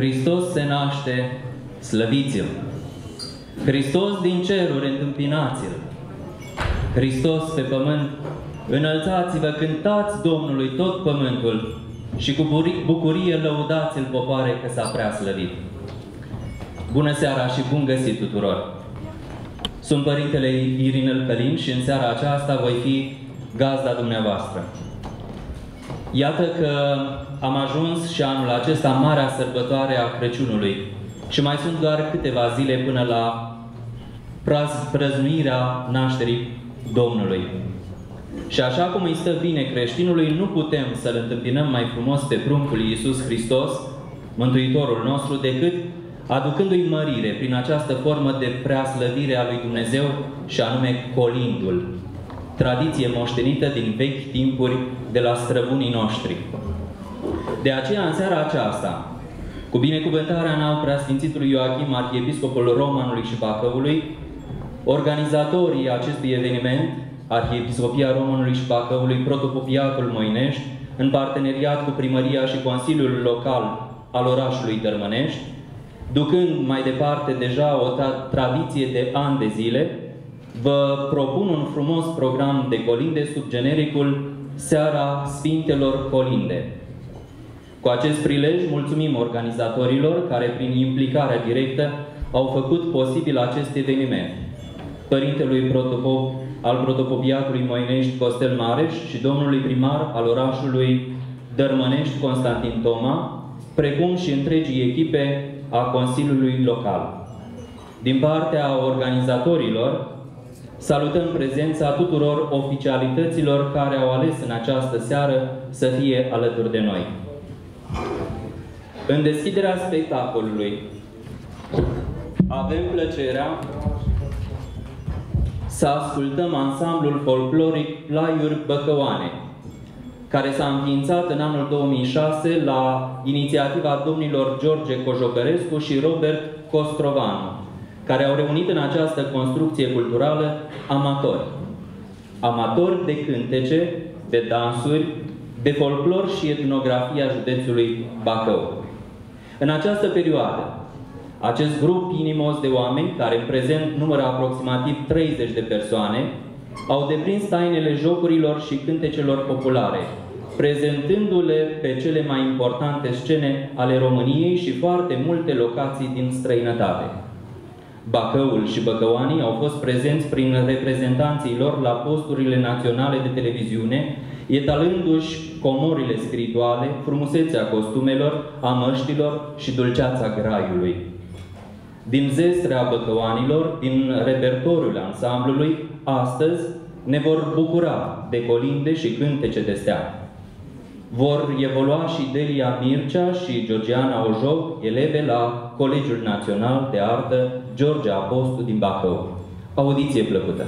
Hristos se naște, slăviți-L! Hristos din ceruri, întâmpinați-L! Hristos pe pământ, înălțați-vă, cântați Domnului tot pământul și cu bucurie lăudați-L popoare că s-a prea slăvit. Bună seara și bun găsit tuturor! Sunt Părintele Irinel Călin și în seara aceasta voi fi gazda dumneavoastră. Iată că am ajuns și anul acesta marea sărbătoare a Crăciunului și mai sunt doar câteva zile până la prăznuirea nașterii Domnului. Și așa cum îi stă bine creștinului, nu putem să-L întâmpinăm mai frumos pe pruncul Iisus Hristos, Mântuitorul nostru, decât aducându-i mărire prin această formă de preaslăvire a lui Dumnezeu și anume colindul, tradiție moștenită din vechi timpuri de la străbunii noștri. De aceea, în seara aceasta, cu binecuvântarea în al preasfințitului Ioachim, arhiepiscopul Romanului și Bacăului, organizatorii acestui eveniment, Arhiepiscopia Romanului și Bacăului, Protopopiatul Moinești, în parteneriat cu primăria și Consiliul Local al orașului Dărmănești, ducând mai departe deja o tradiție de ani de zile, vă propun un frumos program de colinde sub genericul Seara Sfintelor Colinde. Cu acest prilej mulțumim organizatorilor care prin implicarea directă au făcut posibil acest eveniment. Părintelui protopop al protopopiatului Moinești Costel Mareș și domnului primar al orașului Dărmănești Constantin Toma, precum și întregii echipe a Consiliului Local. Din partea organizatorilor, salutăm prezența tuturor oficialităților care au ales în această seară să fie alături de noi. În deschiderea spectacolului avem plăcerea să ascultăm ansamblul folcloric Plaiuri Băcăoane, care s-a înființat în anul 2006 la inițiativa domnilor George Cojocărescu și Robert Costrovanu, care au reunit în această construcție culturală amatori. Amatori de cântece, de dansuri, de folclor și etnografia județului Bacău. În această perioadă, acest grup inimos de oameni, care în prezent numără aproximativ 30 de persoane, au deprins tainele jocurilor și cântecelor populare, prezentându-le pe cele mai importante scene ale României și foarte multe locații din străinătate. Bacăul și băcăoanii au fost prezenți prin reprezentanții lor la posturile naționale de televiziune, etalându-și comorile spirituale, frumusețea costumelor, a măștilor și dulceața graiului. Din zestrea băcăoanilor, din repertoriul ansamblului, astăzi ne vor bucura de colinde și cântece de stea. Vor evolua și Delia Mircea și Georgiana Ojoc, eleve la Colegiul Național de Artă George Apostu din Bacău. Audiție plăcută!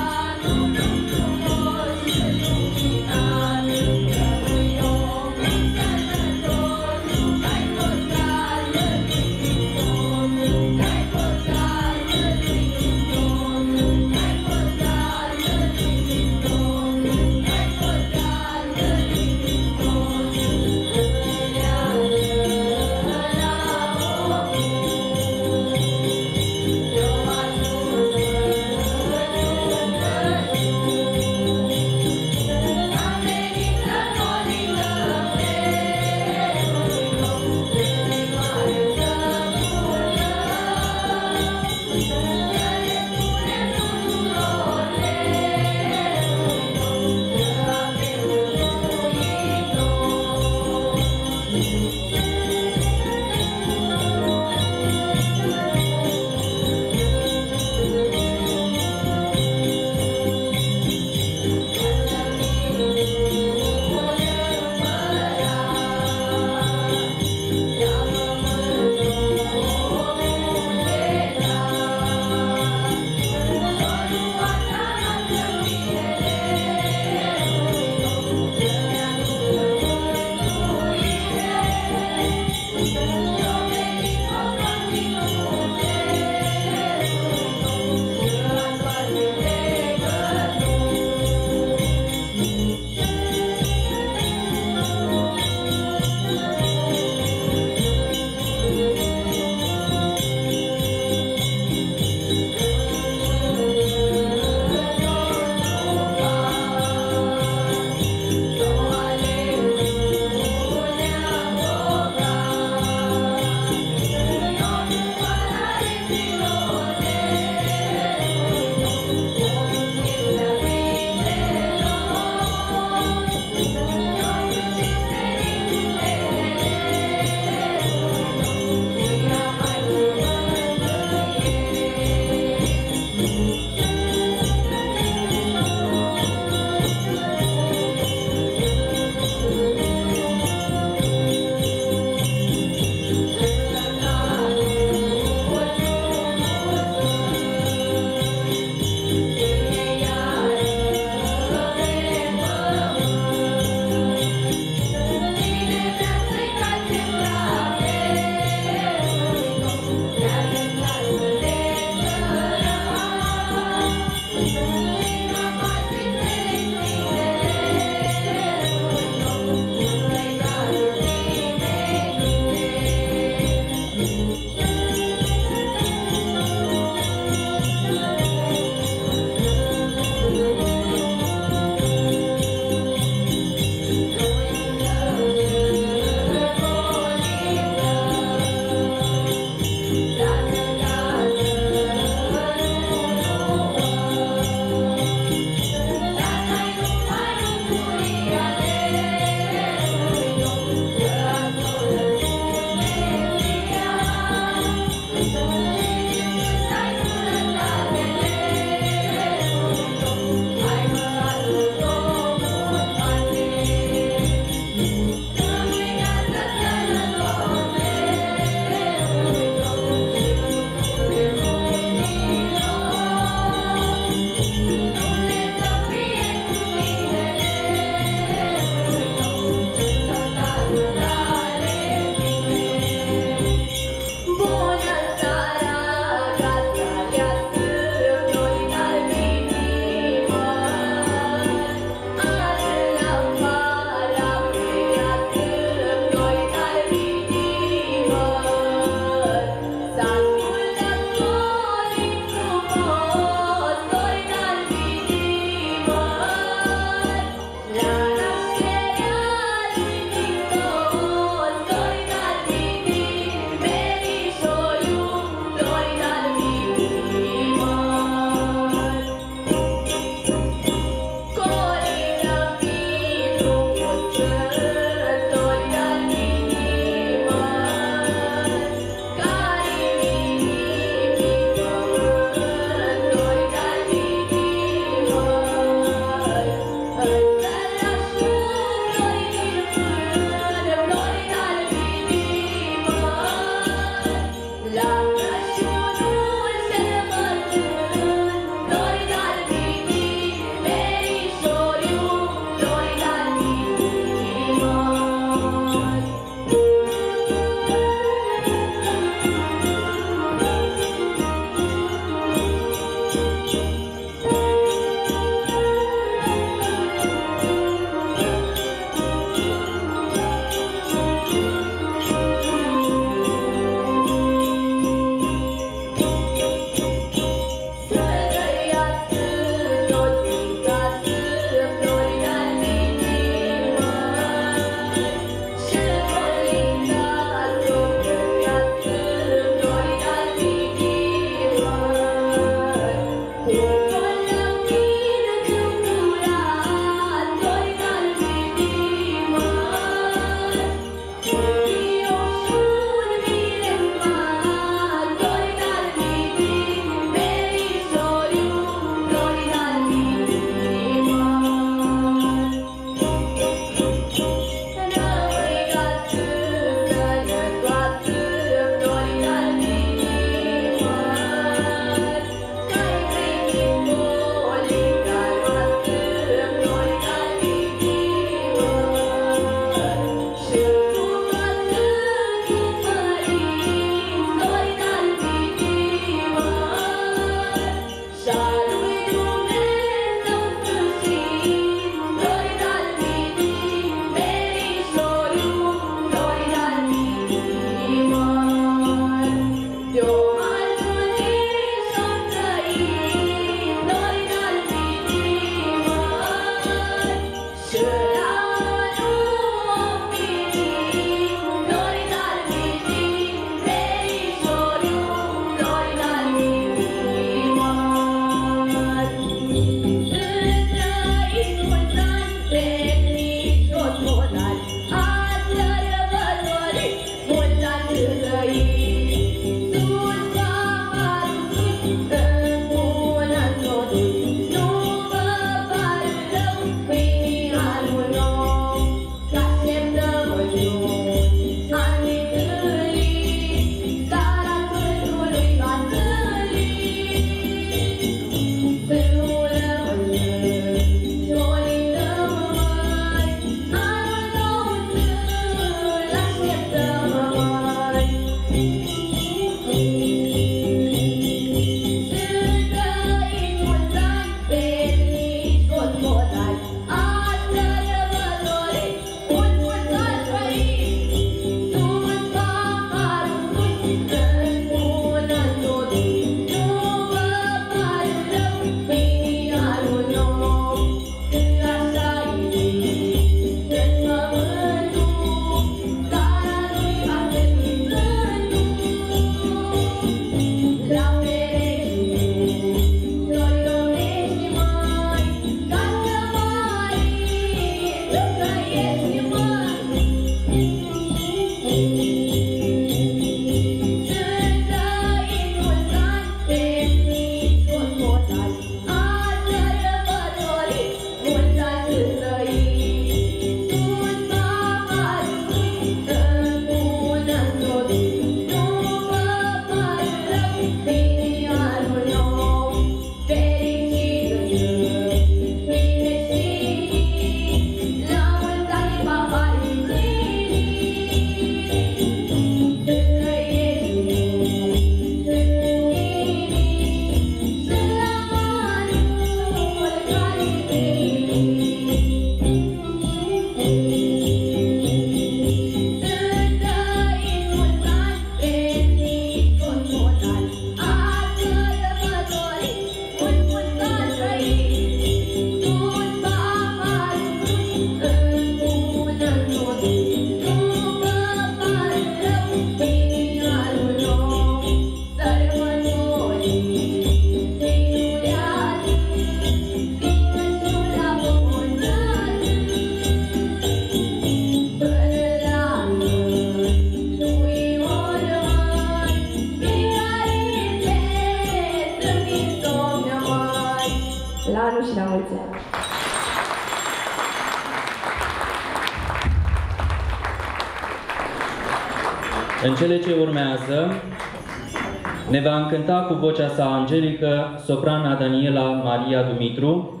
Ne va încânta cu vocea sa angelică soprana Daniela Maria Dumitru,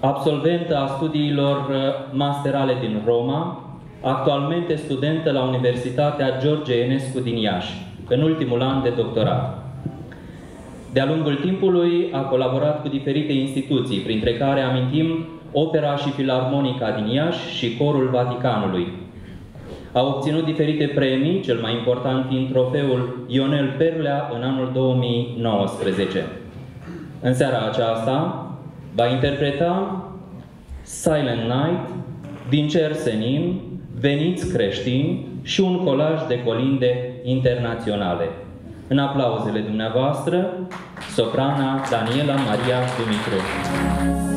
absolventă a studiilor uh, masterale din Roma, actualmente studentă la Universitatea George Enescu din Iași, în ultimul an de doctorat. De-a lungul timpului a colaborat cu diferite instituții, printre care amintim Opera și Filarmonica din Iași și Corul Vaticanului. A obținut diferite premii, cel mai important fiind trofeul Ionel Perlea în anul 2019. În seara aceasta va interpreta Silent Night, Din cer senin, Veniți creștini și un colaj de colinde internaționale. În aplauzele dumneavoastră, soprana Daniela Maria Dumitru.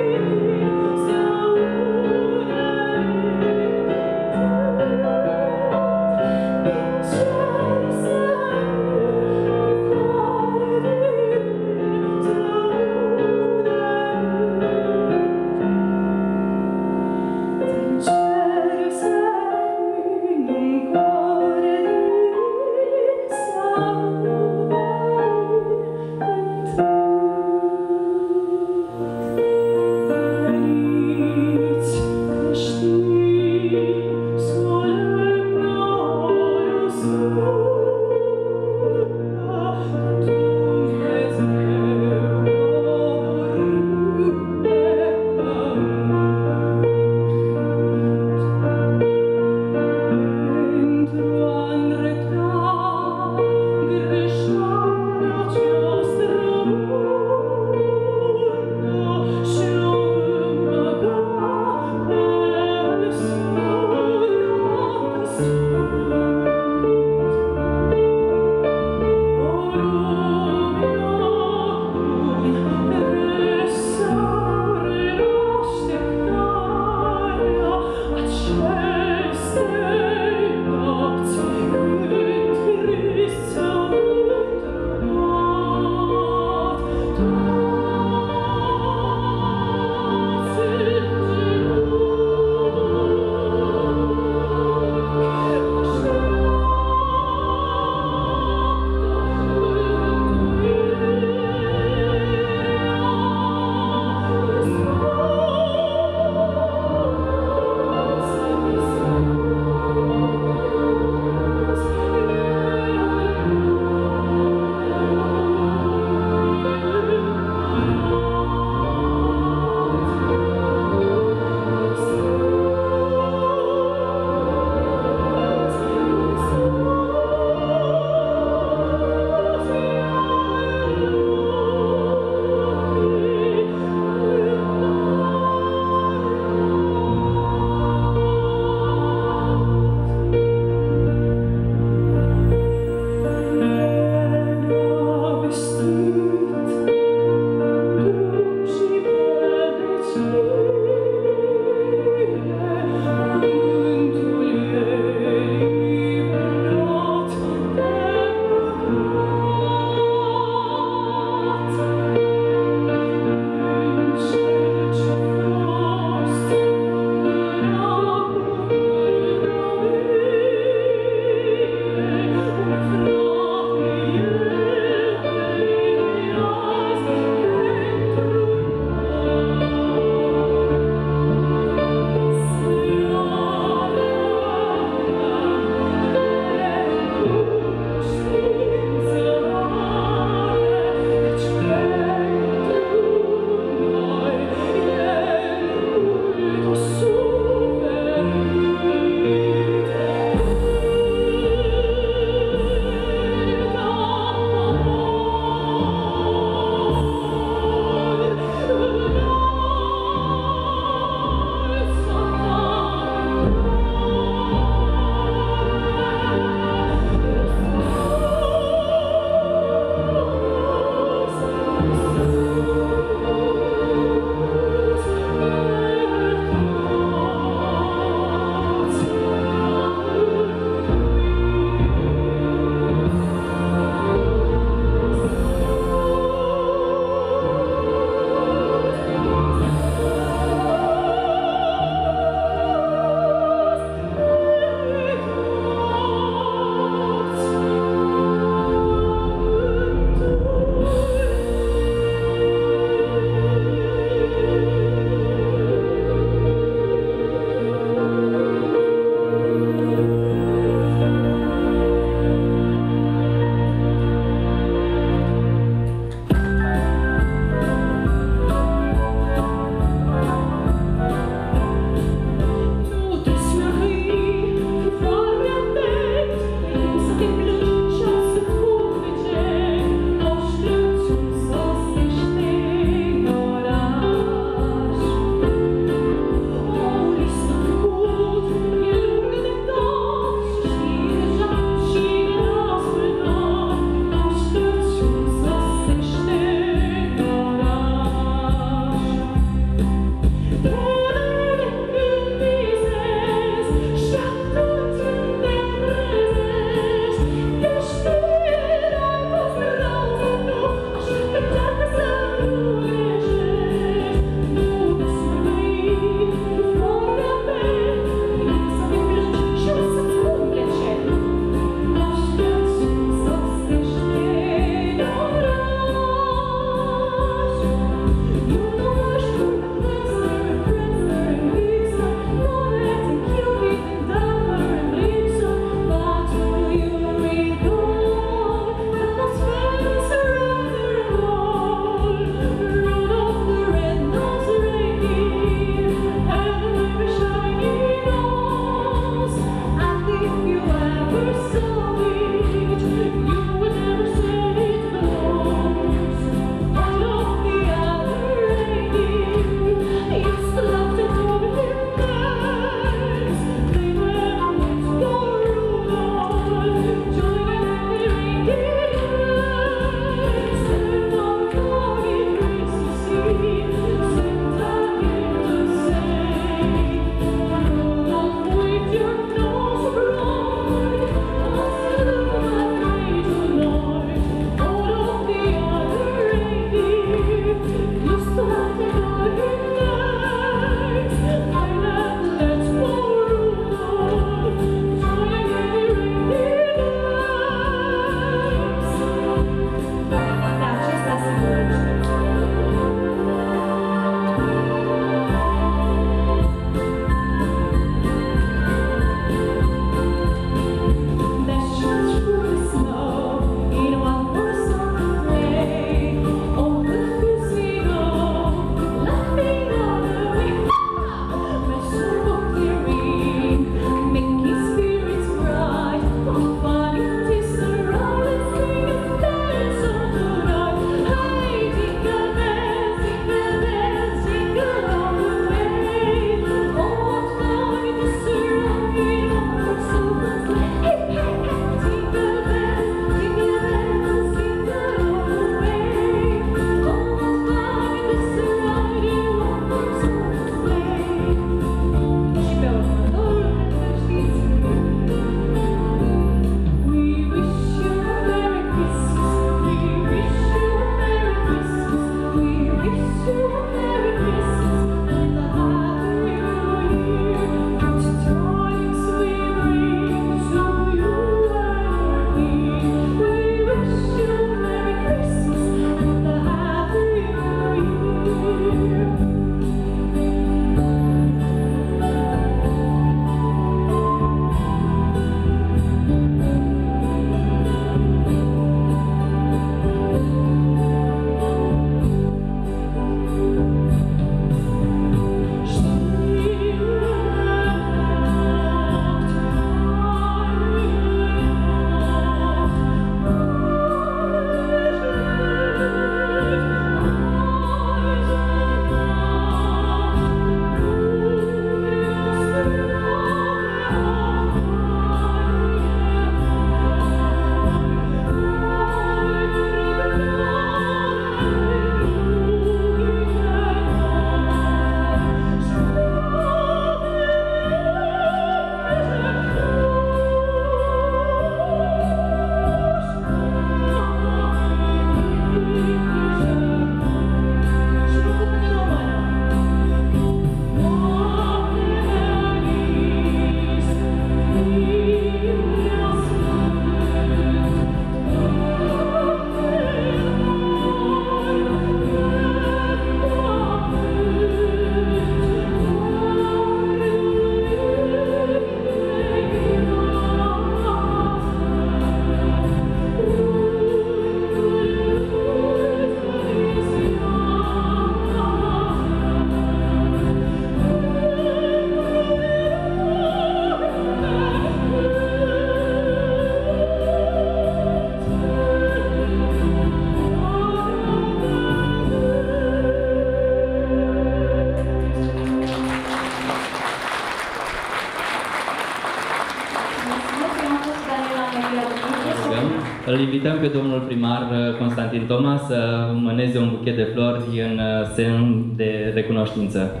Îl invităm pe domnul primar uh, Constantin Toma să mâneze un buchet de flori în uh, semn de recunoștință.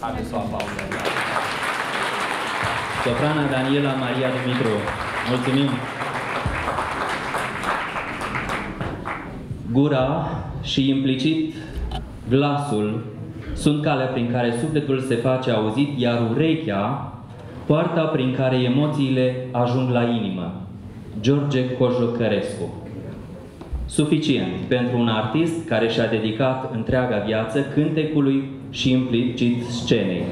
Haideți să o aplaudăm. Soprana Daniela Maria Dumitru. Mulțumim! Gura și implicit glasul sunt calea prin care sufletul se face auzit, iar urechea poarta prin care emoțiile ajung la inimă. George Cojocărescu Suficient pentru un artist care și-a dedicat întreaga viață cântecului și implicit scenei.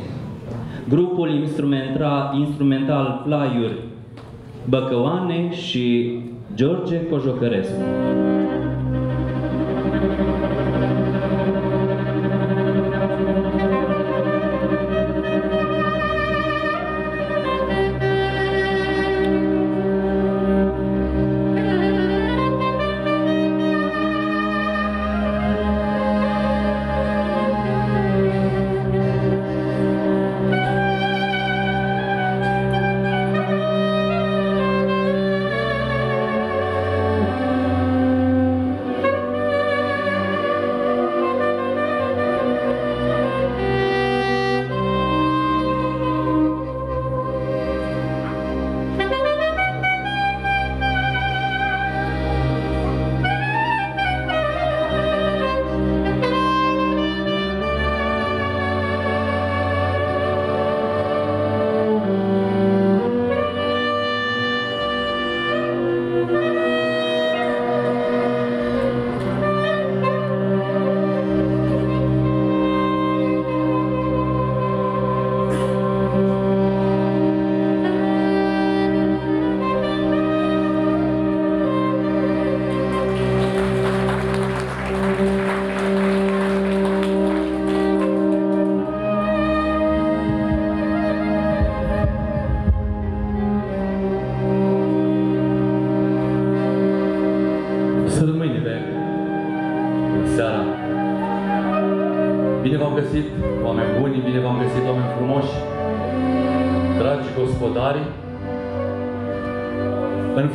Grupul instrumental, instrumental Flaiuri Băcăoane și George Cojocărescu.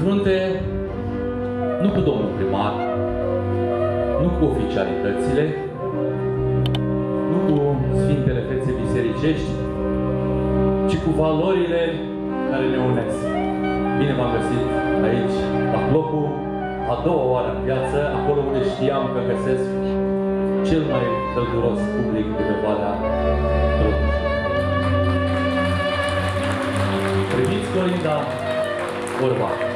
În frunte, nu cu domnul primar, nu cu oficialitățile, nu cu Sfintele Fețe Bisericești, ci cu valorile care ne unesc. Bine v-am găsit aici, la locul a doua oară în viață, acolo unde știam că găsesc cel mai călduros public de pe Valea Rodului. Priviți Corinda vorba.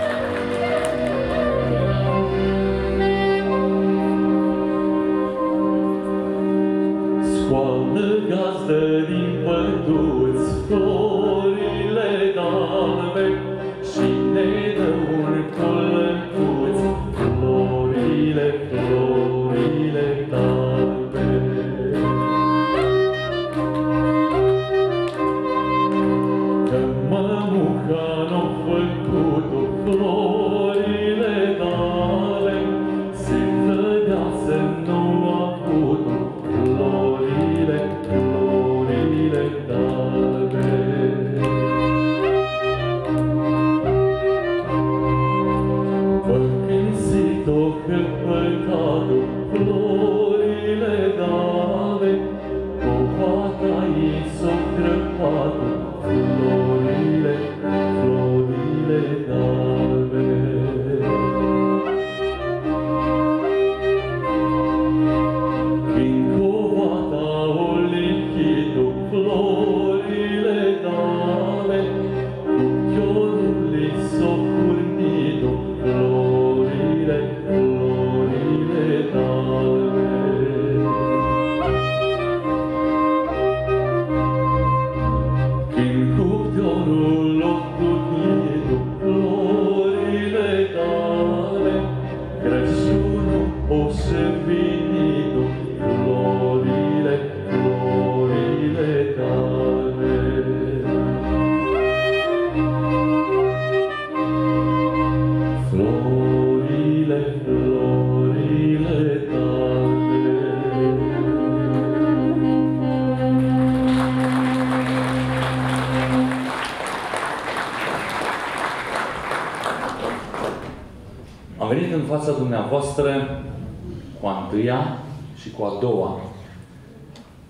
Și cu a doua.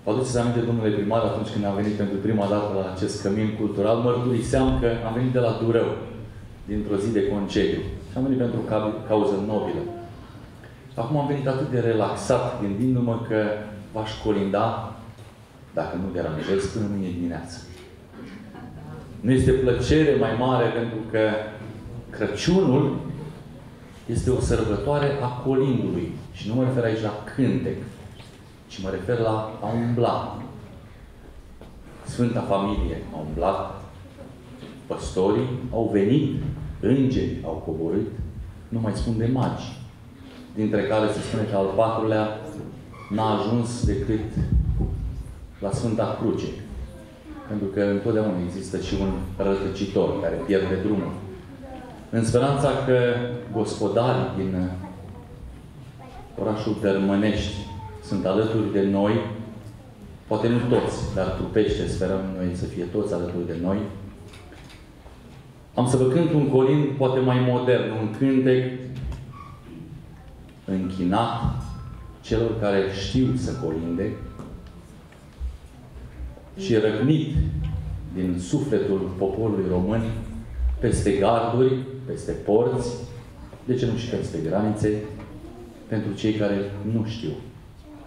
Vă aduceți aminte, domnule primar, atunci când am venit pentru prima dată la acest cămin cultural, mărturiseam că am venit de la Durău, dintr-o zi de concediu. Și am venit pentru o cauză nobilă. Acum am venit atât de relaxat, gândindu-mă că v-aș colinda, dacă nu deranjez, până mâine dimineață. Nu este plăcere mai mare pentru că Crăciunul este o sărbătoare a colindului. Și nu mă refer aici la cântec, ci mă refer la a umbla. Sfânta Familie a umblat, păstorii au venit, îngerii au coborât, nu mai spun de magi, dintre care se spune că al patrulea n-a ajuns decât la Sfânta Cruce. Pentru că întotdeauna există și un rătăcitor care pierde drumul. În speranța că gospodarii din orașul Dărmănești sunt alături de noi, poate nu toți, dar trupește, sperăm noi să fie toți alături de noi, am să vă cânt un colind poate mai modern, un cântec închinat celor care știu să colinde și răgnit din sufletul poporului român peste garduri, peste porți, de ce nu și peste granițe, pentru cei care nu știu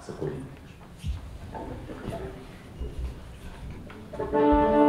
să colinde. Vin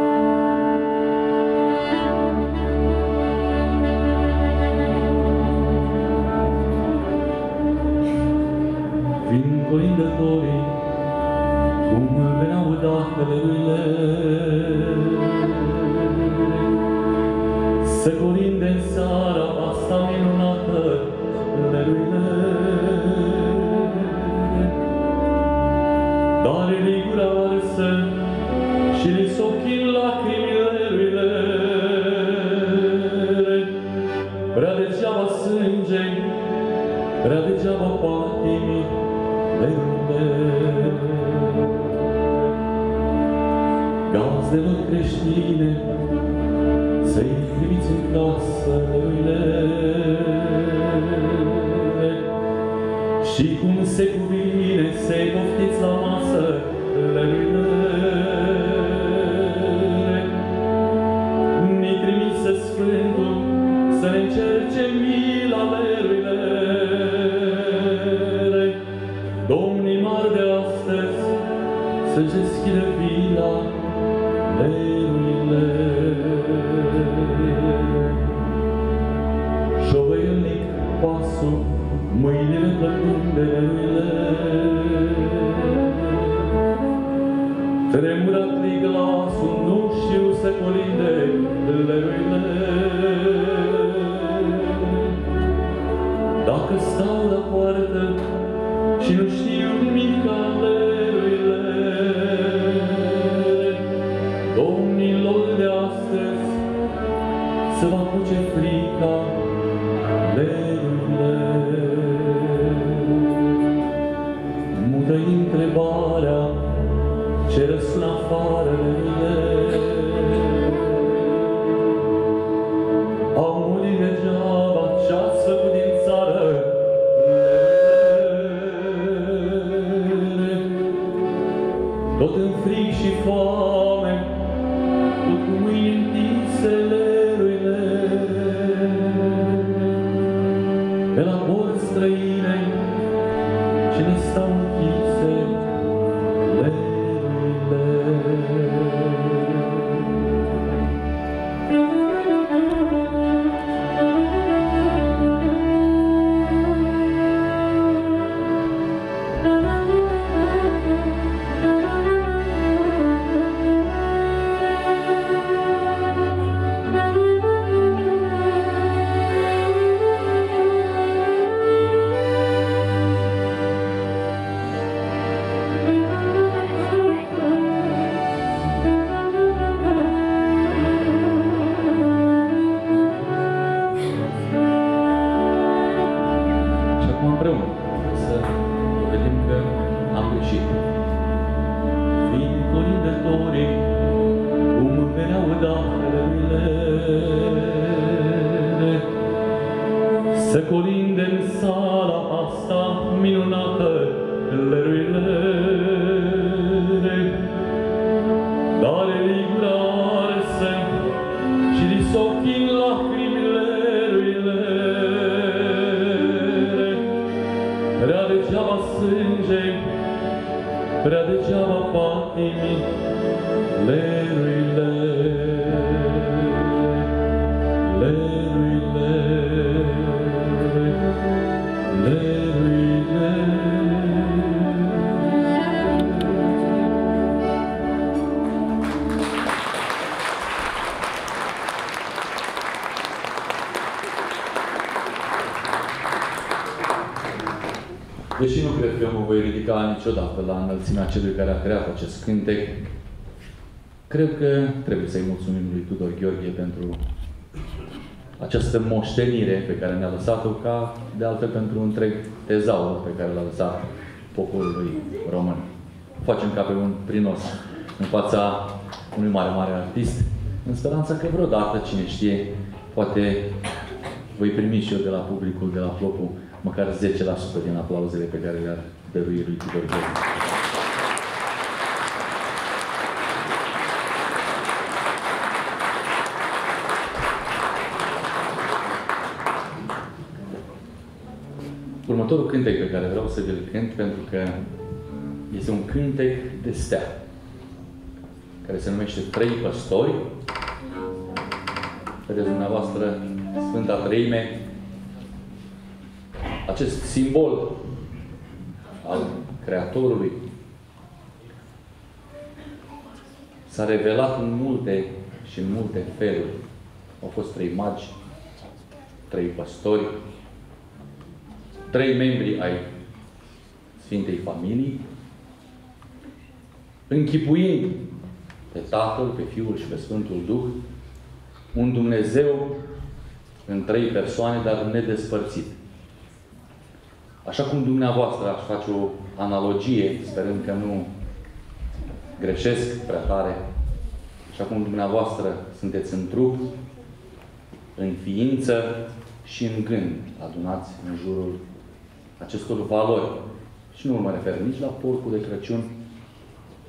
să-și deschidă vila leruile Șovăielnic pasul, mâinile plăcând de Tremurat-li glasul, nu știu să colinde leruile. Dacă stau la niciodată la înălțimea celui care a creat acest cântec, cred că trebuie să-i mulțumim lui Tudor Gheorghe pentru această moștenire pe care ne-a lăsat-o, ca de altfel pentru întreg tezaur pe care l-a lăsat poporului român. O facem ca pe un prinos în fața unui mare, mare artist, în speranța că vreodată, cine știe, poate voi primi și eu de la publicul, de la flocul, măcar 10% din aplauzele pe care le-ar dărui lui Tudor Gheorghe. Următorul cântec pe care vreau să vi-l cânt, pentru că este un cântec de stea, care se numește Trei Păstori. Vedeți dumneavoastră Sfânta Treime, acest simbol al Creatorului s-a revelat în multe și în multe feluri. Au fost trei magi, trei păstori, trei membri ai Sfintei Familii, închipuind pe Tatăl, pe Fiul și pe Sfântul Duh, un Dumnezeu în trei persoane, dar nedespărțit. Așa cum dumneavoastră aș face o analogie, sperând că nu greșesc prea tare, așa cum dumneavoastră sunteți în trup, în ființă și în gând, adunați în jurul acestor valori. Și nu mă refer nici la porcul de Crăciun,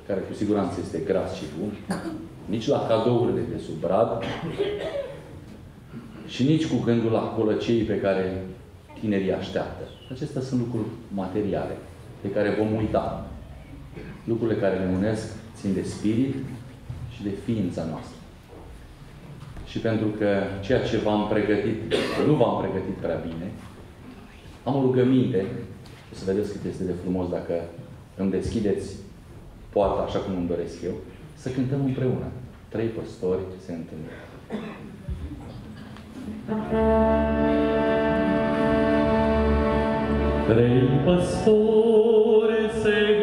care cu siguranță este gras și bun, nici la cadourile de sub brad, și nici cu gândul la colăcei pe care tinerii așteaptă. Acestea sunt lucruri materiale, de care vom uita. Lucrurile care ne unesc țin de spirit și de ființa noastră. Și pentru că ceea ce v-am pregătit, nu v-am pregătit prea bine, am o rugăminte, o să vedeți cât este de frumos dacă îmi deschideți poarta așa cum îmi doresc eu, să cântăm împreună. Trei păstori se întâlnesc. Trei păstori se întâlniră,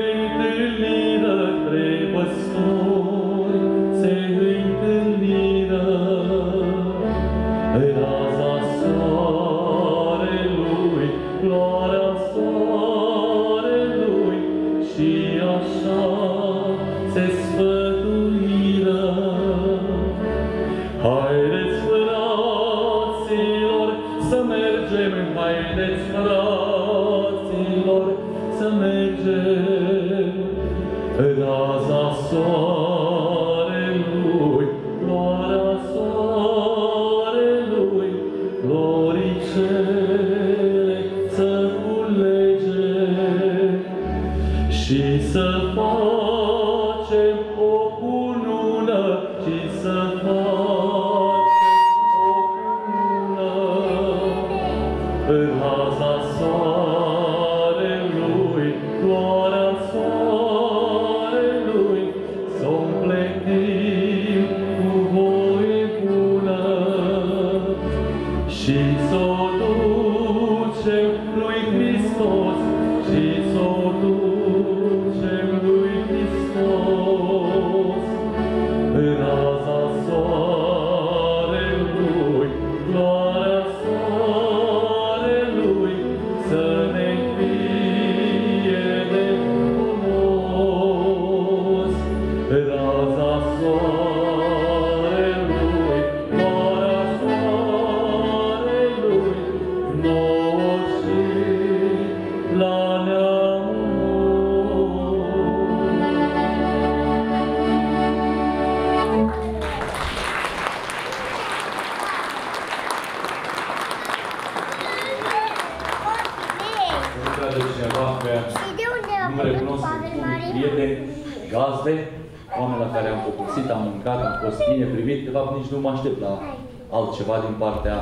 altceva din partea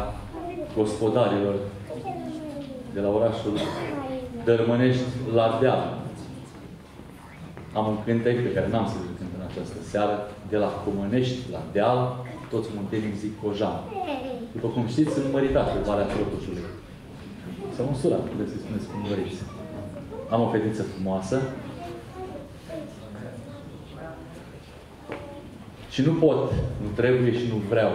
gospodarilor de la orașul Dărmănești la deal. Am un cântec pe care n-am să-l cânt în această seară, de la Comănești la deal, toți muntenii zic Cojan. După cum știți, sunt măritat pe Valea Crotușului. Sau un surat, puteți să spuneți cum doriți. Am o fetiță frumoasă. Și nu pot, nu trebuie și nu vreau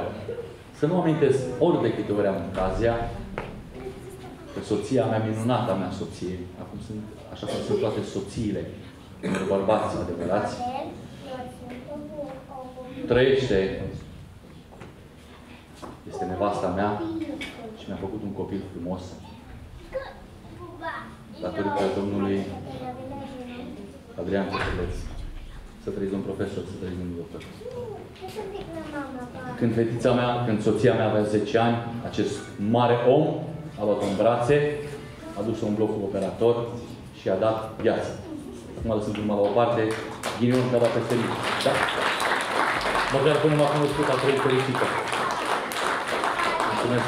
să nu amintesc ori de câte ori am ocazia că soția mea, minunata mea soție, acum sunt, așa cum sunt toate soțiile unor bărbați adevărați, trăiește, este nevasta mea și mi-a făcut un copil frumos datorită Domnului Adrian Cătăleț. Să trăiți un profesor, să trăiți un doctor. Când fetița mea, când soția mea avea 10 ani, acest mare om a luat-o în brațe, a dus-o în blocul operator și a dat viață. Acum lăsând urma la o parte, ghinionul că a dat peste mine. Da? Măcar până m-a cunoscut, a trăit fericită. Mulțumesc.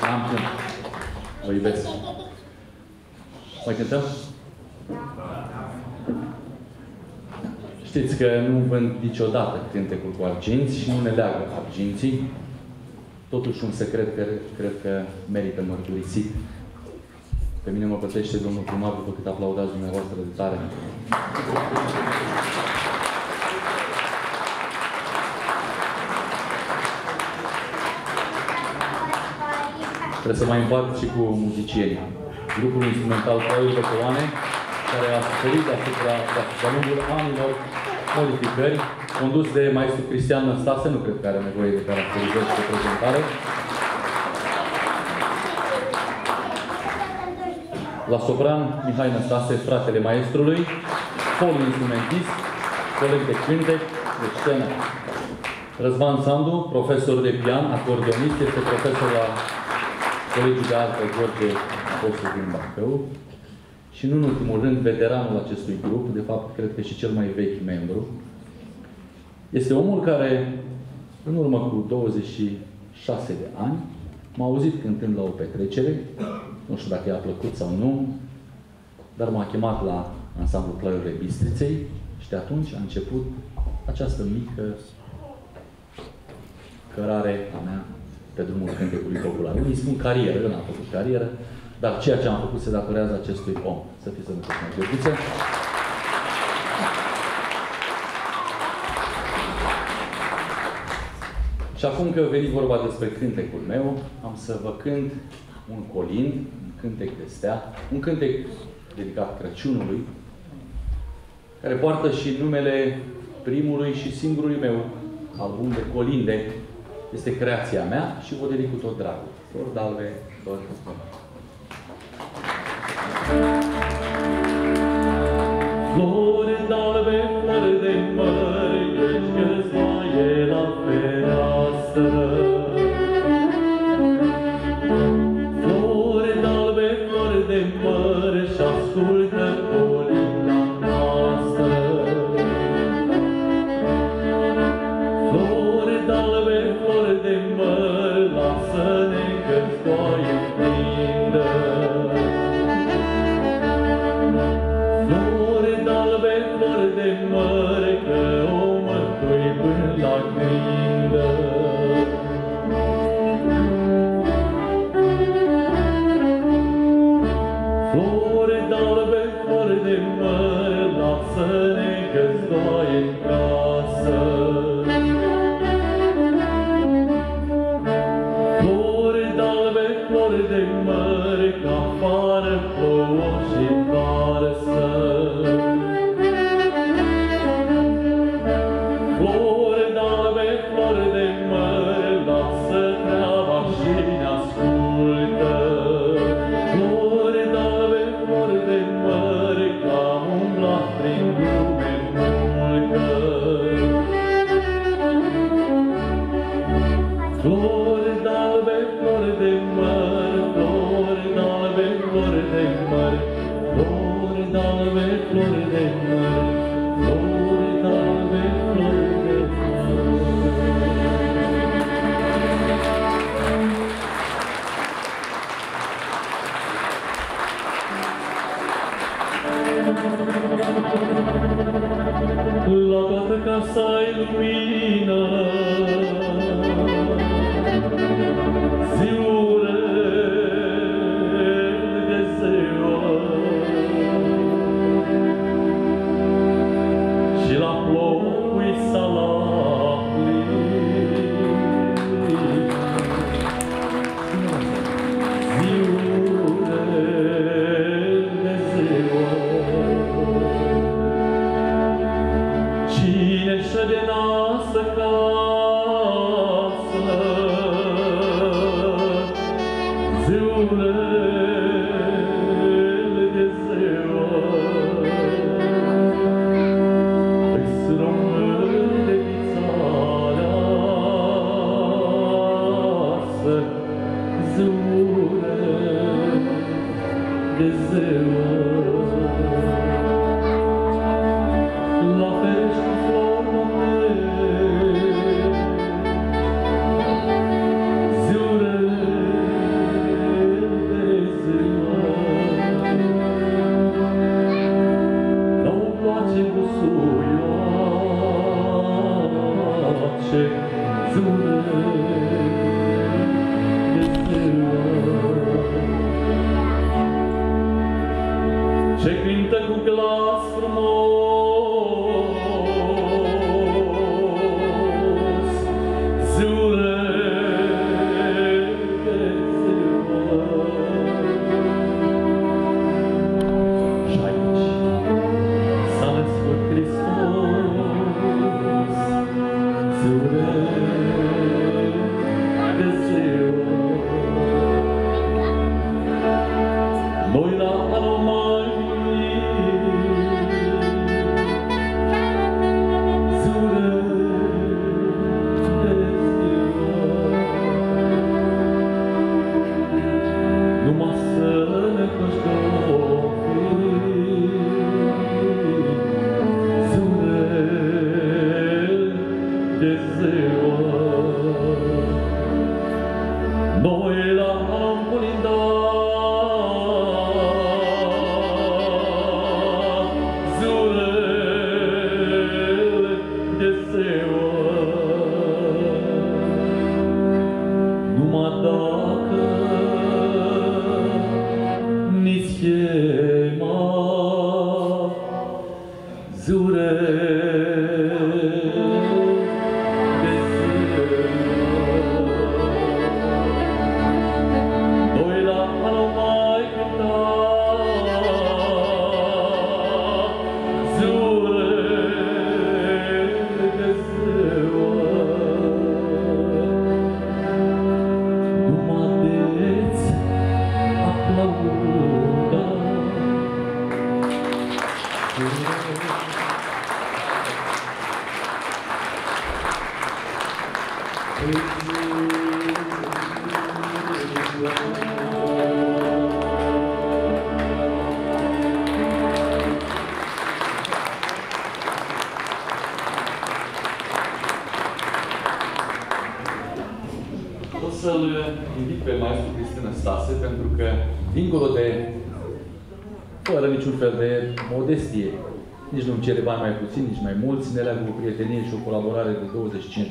N-am cânt. Vă iubesc. Mai cântăm? Știți că nu vând niciodată cântecul cu arginți și nu ne leagă arginții. Totuși un secret care cred că merită mărturisit. Pe mine mă plătește domnul primar după cât aplaudați dumneavoastră de tare. Trebuie să mai împart și cu muzicienii. Grupul instrumental Foil Băcăoane, care a suferit asupra, de-a lungul anilor modificări, condus de maestru Cristian Năstase, nu cred că are nevoie de caracterizări și de prezentare. La sopran, Mihai Năstase, fratele maestrului, fol instrumentist, coleg de cântec, de scenă. Răzvan Sandu, profesor de pian, acordeonist, este profesor la Colegiul de Artă George Apostol din Bacău. Și nu în ultimul rând, veteranul acestui grup, de fapt, cred că și cel mai vechi membru, este omul care, în urmă cu 26 de ani, m-a auzit cântând la o petrecere, nu știu dacă i-a plăcut sau nu, dar m-a chemat la ansamblul Claiurile Bistriței și de atunci a început această mică cărare a mea pe drumul cântecului popular. Unii spun carieră, eu n-am făcut carieră, dar ceea ce am făcut se datorează acestui om. Să fiți sănătoși, mai Gheorghiță. Și acum că veni vorba despre cântecul meu, am să vă cânt un colind, un cântec de stea, un cântec dedicat Crăciunului, care poartă și numele primului și singurului meu album de colinde. Este creația mea și vă dedic cu tot dragul. Flori dalbe, flori Flori dalbe, flori de mări, Ești găzboaie la fereastră.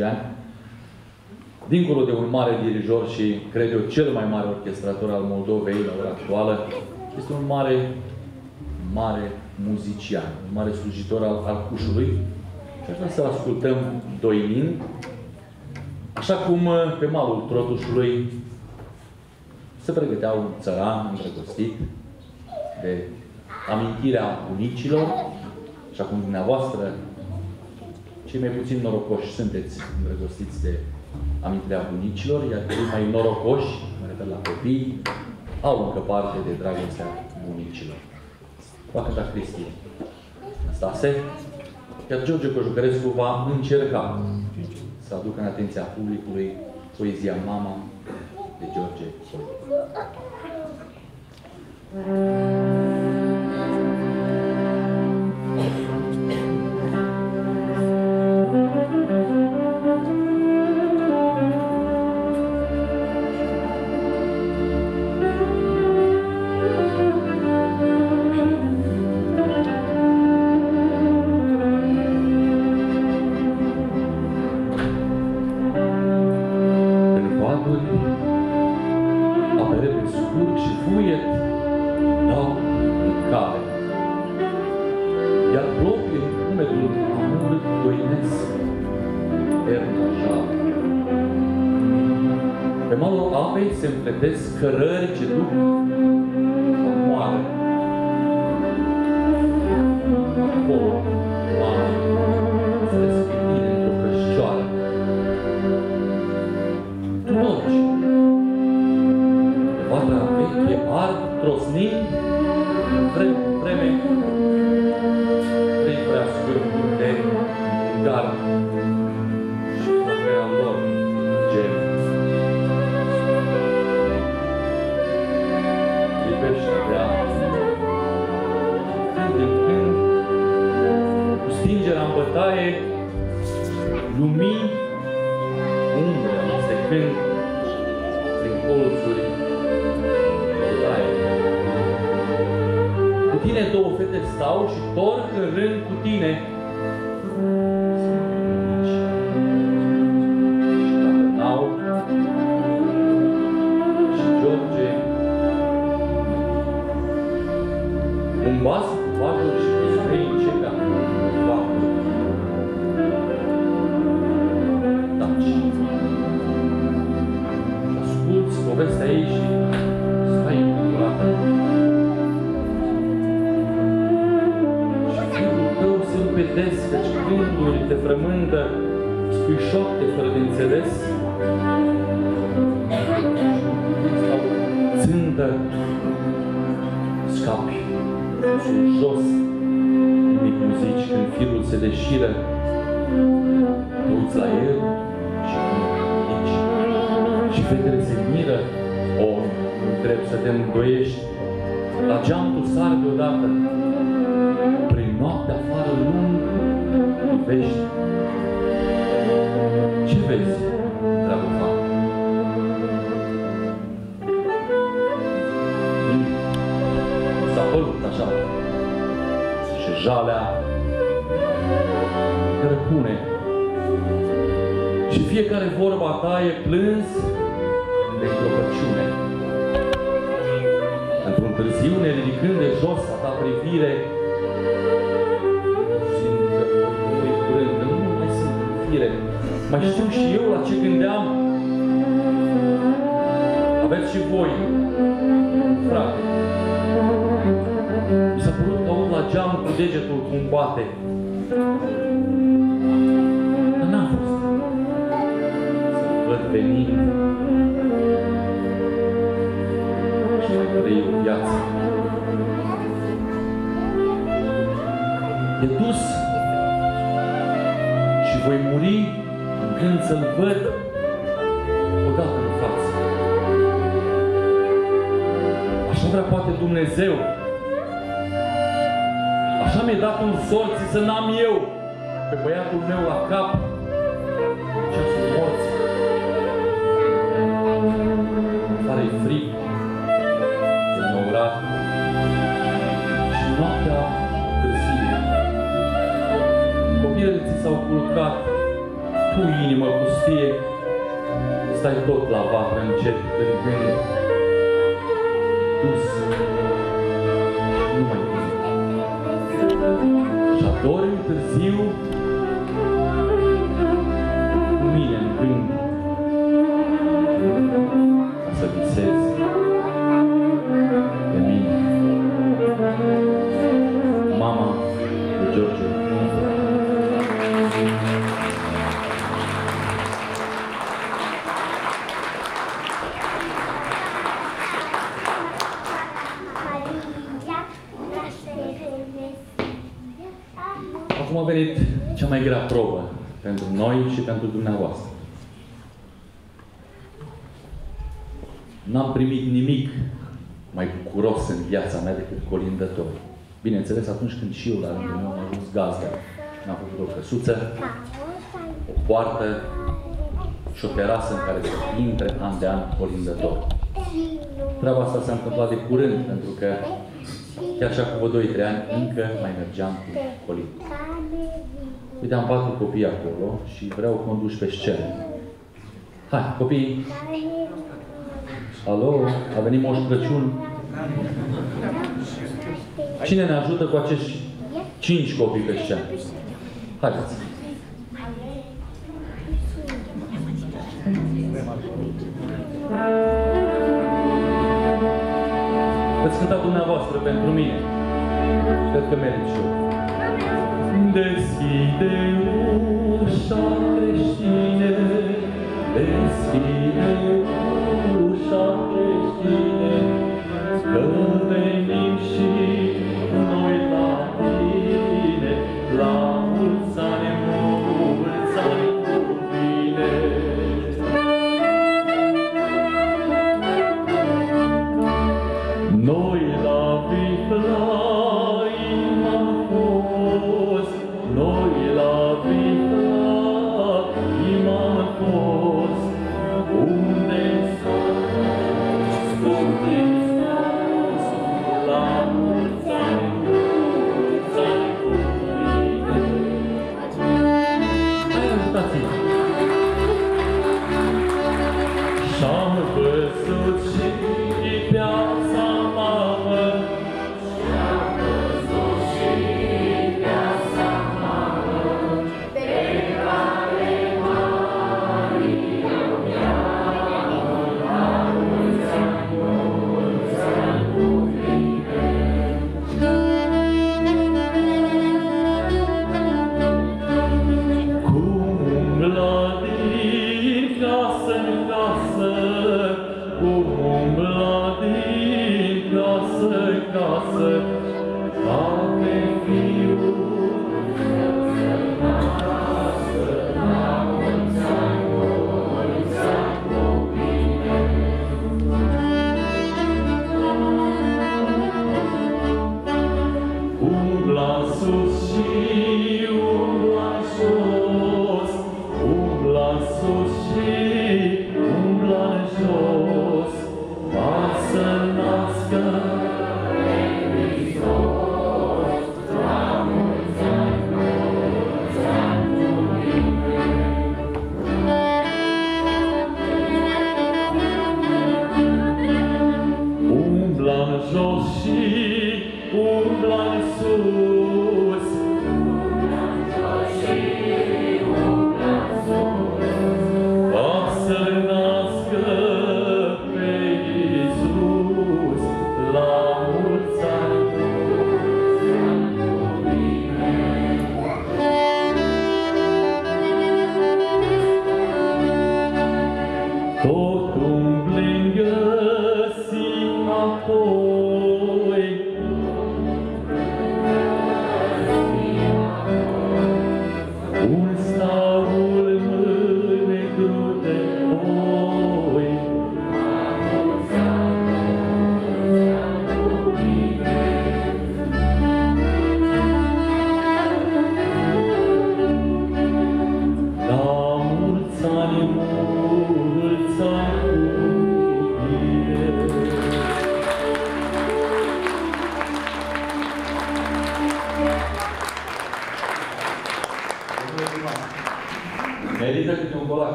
De ani. Dincolo de un mare dirijor și, cred eu, cel mai mare orchestrator al Moldovei la ora actuală, este un mare, mare muzician, un mare slujitor al, al cușului. Și aș vrea să ascultăm Doinin, Așa cum uh, pe malul Trotușului se pregătea un țăran îndrăgostit de amintirea bunicilor, așa cum dumneavoastră, cei mai puțin norocoși sunteți îndrăgostiți de amintirea bunicilor, iar cei mai norocoși, mă refer la copii, au încă parte de dragostea bunicilor. Va cânta Cristi Stase, iar George Cojucărescu va încerca să aducă în atenția publicului poezia Mama de George Soiu. în viața mea decât colindători. Bineînțeles, atunci când și eu la rândul meu am ajuns gazdă. Am făcut o căsuță, o poartă și o terasă în care se intre an de an colindători. Treaba asta s-a întâmplat de curând, pentru că chiar și acum 2-3 ani încă mai mergeam cu colind. Uite, am patru copii acolo și vreau conduși pe scenă. Hai, copii! Alo, a venit Moș Crăciun, Cine ne ajută cu acești cinci copii pe scenă? Haideți! Veți cânta dumneavoastră pentru mine. Cred că merit și eu. Deschide ușa creștine, deschide ușa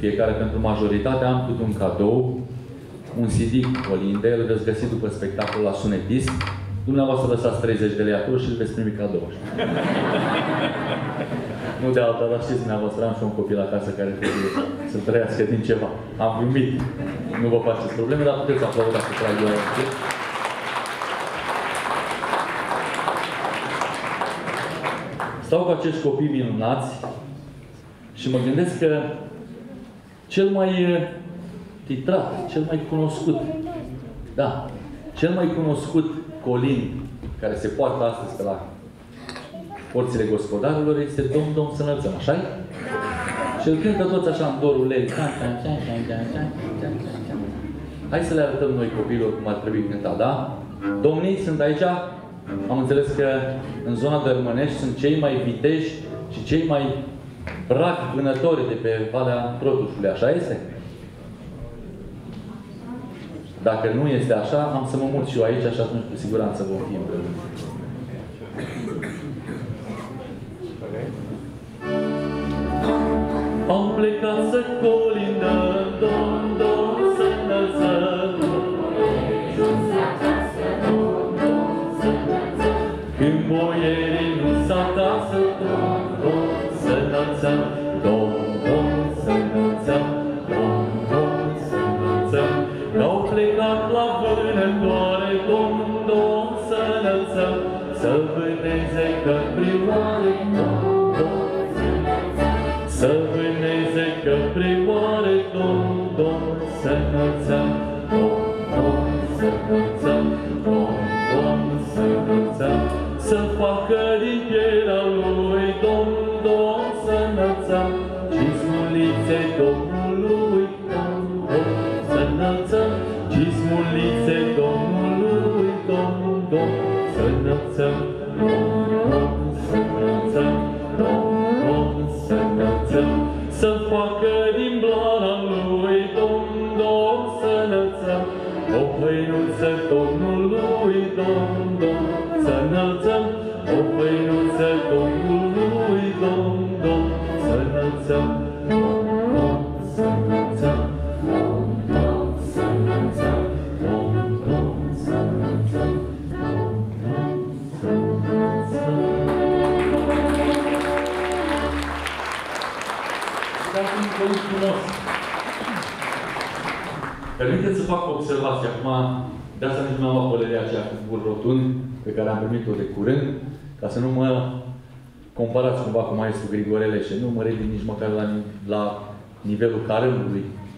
fiecare, pentru majoritate, am câte un cadou, un CD Colinde, îl veți găsi după spectacol la Sunet Disc. Dumneavoastră lăsați 30 de lei acolo și îl veți primi cadou. nu de alta, dar știți dumneavoastră, am și un copil acasă care trebuie să trăiască din ceva. Am glumit. Nu vă faceți probleme, dar puteți aplauda cu trag eu. Stau cu acești copii minunați și mă gândesc că cel mai eh, titrat, cel mai cunoscut, da, cel mai cunoscut colin care se poartă astăzi pe la porțile gospodarilor este Domn, Domn să înălțăm, așa -i? Și îl cântă toți așa în dorul ei. Hai să le arătăm noi copiilor cum ar trebui cânta, da? Domnii sunt aici, am înțeles că în zona Dărmănești sunt cei mai viteji și cei mai brac vânători de pe Valea Protușului, așa este? Dacă nu este așa, am să mă mut și eu aici și atunci cu siguranță vom fi împreună. Am plecat să colindăm, Domn, Domn, să înălțăm. Când boierii înălțăm.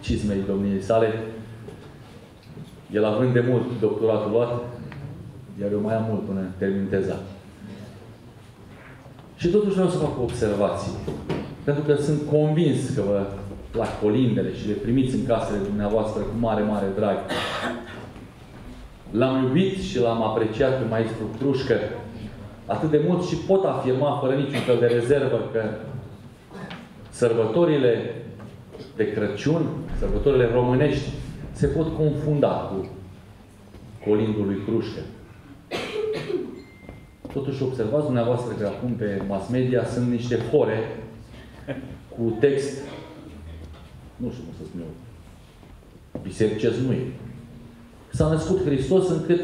Cizmei domniei sale. El având de mult doctoratul luat, iar eu mai am mult până termin teza. Și totuși vreau să fac o observație. Pentru că sunt convins că vă plac colindele și le primiți în casele dumneavoastră cu mare, mare drag. L-am iubit și l-am apreciat pe maestru Crușcă atât de mult și pot afirma fără niciun fel de rezervă că sărbătorile de Crăciun, sărbătorile românești, se pot confunda cu colindul lui Crușcă. Totuși observați dumneavoastră că acum pe mass media sunt niște fore cu text, nu știu cum să spun eu, bisericesc nu e. S-a născut Hristos încât,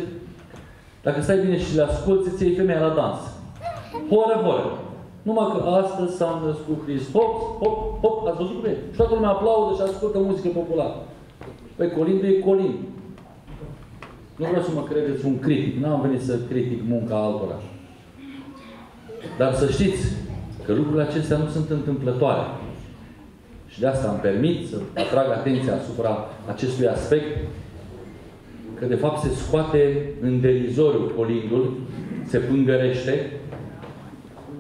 dacă stai bine și le asculți, îți iei femeia la dans. Horă, horă. Numai că astăzi s-a născut Hristos, hop, hop, ați văzut cum e? Și toată lumea aplaudă și ascultă muzică populară. Păi Colind e Colind. Nu vreau să mă credeți un critic. N-am venit să critic munca altora. Dar să știți că lucrurile acestea nu sunt întâmplătoare. Și de asta îmi permit să atrag atenția asupra acestui aspect, că de fapt se scoate în derizoriu colindul, se pângărește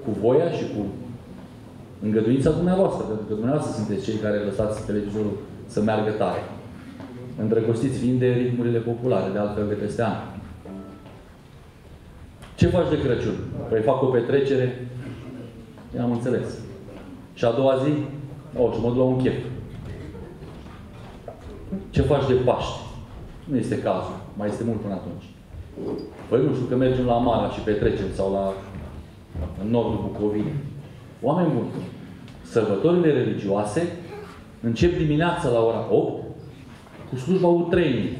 cu voia și cu îngăduința dumneavoastră, pentru că dumneavoastră sunteți cei care lăsați televizorul să meargă tare. Îndrăgostiți fiind de ritmurile populare, de altfel de peste ani. Ce faci de Crăciun? Păi fac o petrecere, am înțeles. Și a doua zi, o, și mă duc la un chef. Ce faci de Paște? Nu este cazul. Mai este mult până atunci. Păi nu știu că mergem la Mara și petrecem sau la în nordul Bucovinei. Oameni buni, sărbătorile religioase încep dimineața la ora 8 cu slujba utreinii.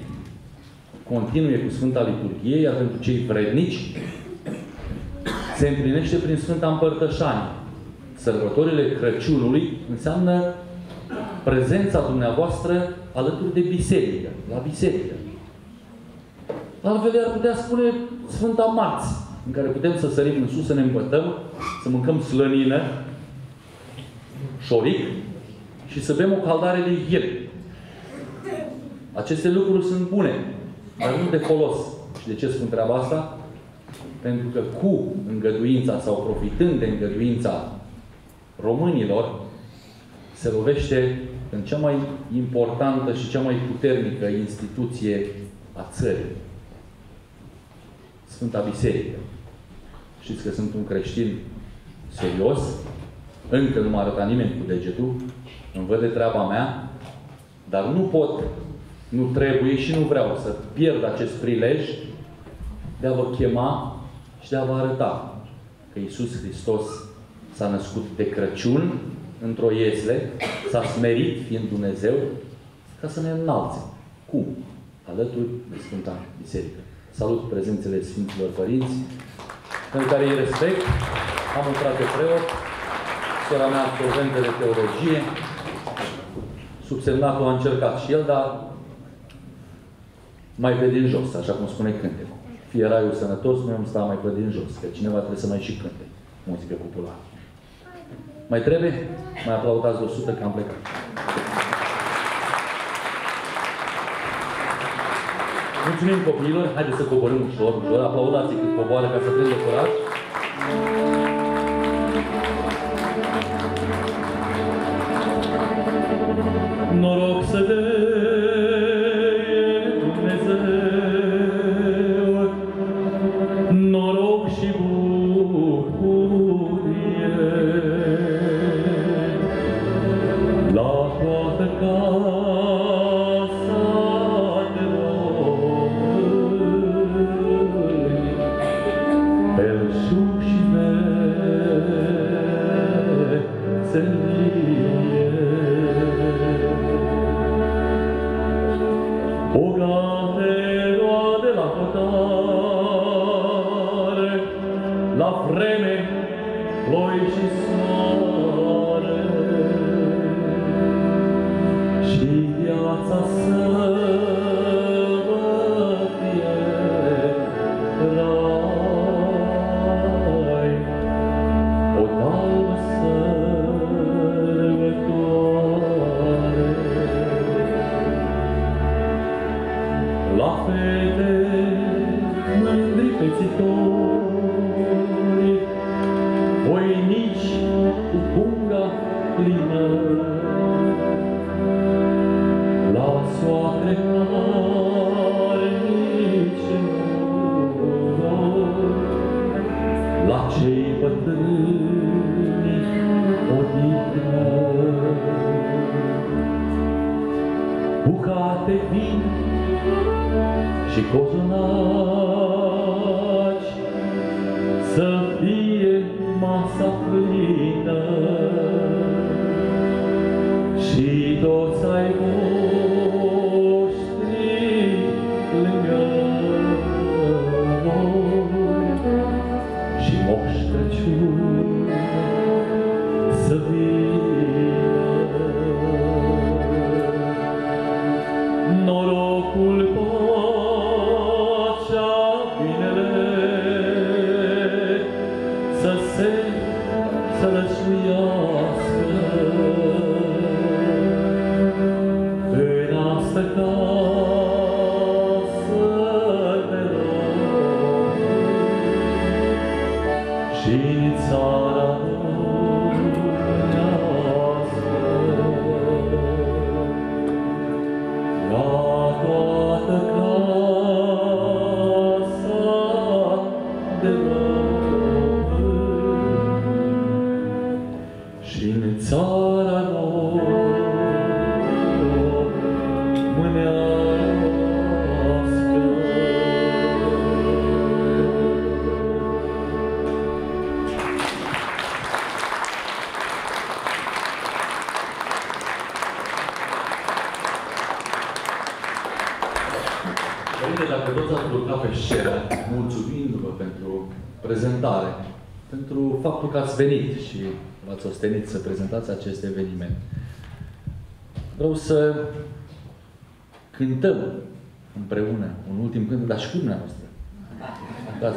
Continue cu Sfânta Liturghie, iar pentru cei vrednici se împlinește prin Sfânta Împărtășanie. Sărbătorile Crăciunului înseamnă prezența dumneavoastră alături de biserică, la biserică. Altfel ar putea spune Sfânta Marți, în care putem să sărim în sus, să ne îmbătăm, să mâncăm slănină, șoric și să bem o caldare de ier. Aceste lucruri sunt bune, dar nu de folos. Și de ce spun treaba asta? Pentru că cu îngăduința sau profitând de îngăduința românilor, se lovește în cea mai importantă și cea mai puternică instituție a țării. Sfânta Biserică. Știți că sunt un creștin serios, încă nu m-a arătat nimeni cu degetul, îmi văd de treaba mea, dar nu pot, nu trebuie și nu vreau să pierd acest prilej de a vă chema și de a vă arăta că Iisus Hristos s-a născut de Crăciun într-o iesle, s-a smerit fiind Dumnezeu ca să ne înalțe. Cum? Alături de Sfânta Biserică. Salut prezențele Sfinților Părinți, pentru care îi respect. Am un frate preot, sora mea absolventă de teologie, subsemnatul a încercat și el, dar mai pe din jos, așa cum spune cântecul. Fie raiul sănătos, noi am stat mai pe din jos, că cineva trebuie să mai și cânte muzică populară. Mai trebuie? Mai aplaudați de 100 că am plecat. Mulțumim copiilor, haideți să coborâm ușor, ușor, aplaudați cât coboară ca să prindă curaj. Noroc să vezi ostenit să prezentați acest eveniment. Vreau să cântăm împreună un ultim cânt, dar și cu dumneavoastră. Da.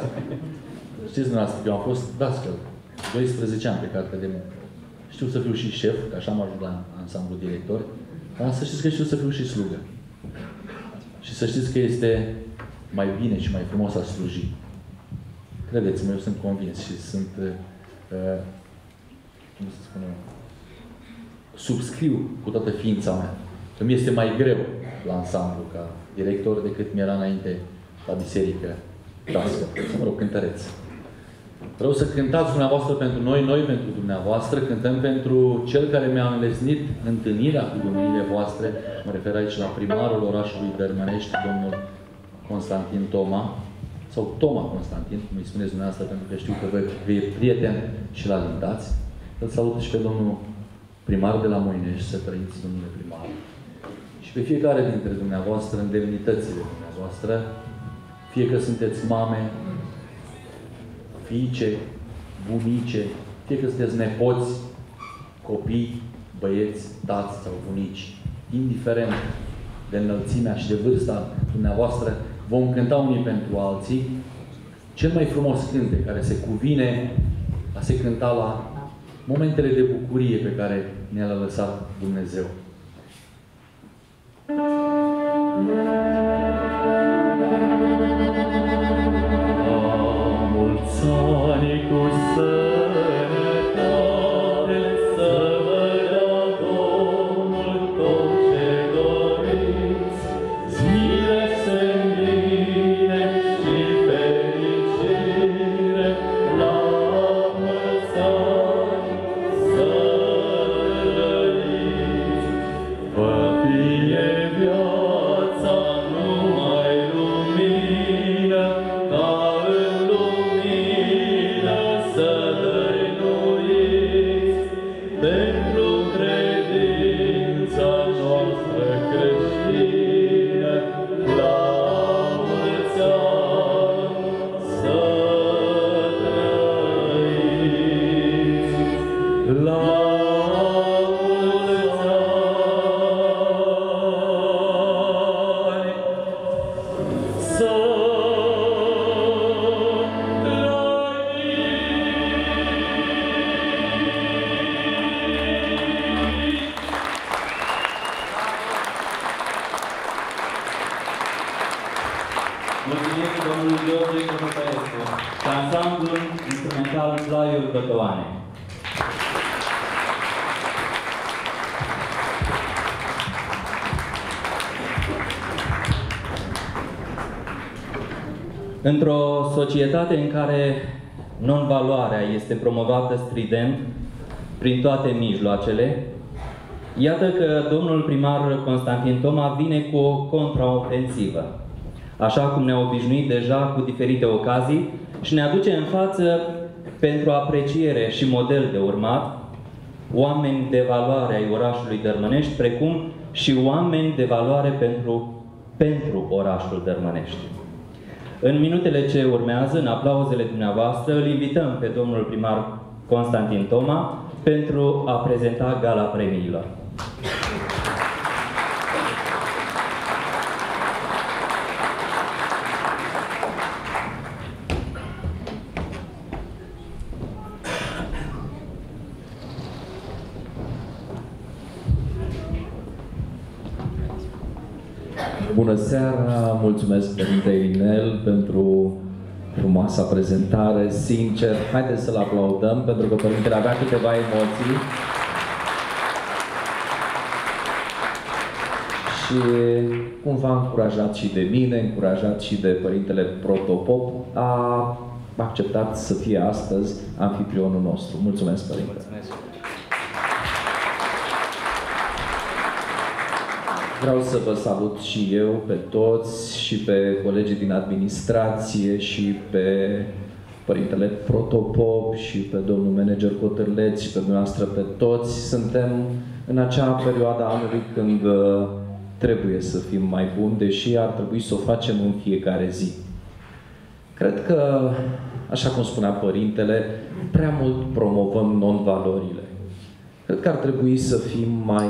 Știți dumneavoastră că eu am fost dascăl, 12 ani pe carte de muncă. Știu să fiu și șef, că așa am ajuns la ansamblu director, dar să știți că știu să fiu și slugă. Și să știți că este mai bine și mai frumos a sluji. Credeți-mă, eu sunt convins și sunt, uh, cum să spun eu, subscriu cu toată ființa mea. Că mi este mai greu la ansamblu ca director decât mi-era înainte la biserică dască, să mă rog, cântăreț. Vreau să cântați dumneavoastră pentru noi, noi pentru dumneavoastră, cântăm pentru cel care mi-a înlesnit întâlnirea cu domniile voastre, mă refer aici la primarul orașului Bermănești, domnul Constantin Toma, sau Toma Constantin, cum îi spuneți dumneavoastră, pentru că știu că vă, vă e prieten și la lindați. Îl salut și pe domnul primar de la Moinești, să trăiți, domnule primar. Și pe fiecare dintre dumneavoastră, în demnitățile dumneavoastră, fie că sunteți mame, fiice, bunice, fie că sunteți nepoți, copii, băieți, tați sau bunici, indiferent de înălțimea și de vârsta dumneavoastră, vom cânta unii pentru alții cel mai frumos cânte care se cuvine a se cânta la momentele de bucurie pe care ne-a lăsat Dumnezeu. La mulți ani cu sănătate, Într-o societate în care non-valoarea este promovată strident prin toate mijloacele, iată că domnul primar Constantin Toma vine cu o contraofensivă, așa cum ne-a obișnuit deja cu diferite ocazii și ne aduce în față pentru apreciere și model de urmat oameni de valoare ai orașului Dărmănești, precum și oameni de valoare pentru, pentru orașul Dărmănești. În minutele ce urmează, în aplauzele dumneavoastră, îl invităm pe domnul primar Constantin Toma pentru a prezenta gala premiilor. Bună seara, mulțumesc Părinte Irinel pentru frumoasa prezentare. Sincer, haideți să-l aplaudăm pentru că Părintele avea câteva emoții. Și cumva încurajat și de mine, încurajat și de Părintele Protopop, a acceptat să fie astăzi anfitrionul nostru. Mulțumesc, Părinte! Mulțumesc. Vreau să vă salut și eu pe toți și pe colegii din administrație și pe Părintele Protopop și pe domnul manager Cotărleț și pe dumneavoastră pe toți. Suntem în acea perioadă a anului când uh, trebuie să fim mai buni, deși ar trebui să o facem în fiecare zi. Cred că, așa cum spunea Părintele, prea mult promovăm non-valorile. Cred că ar trebui să fim mai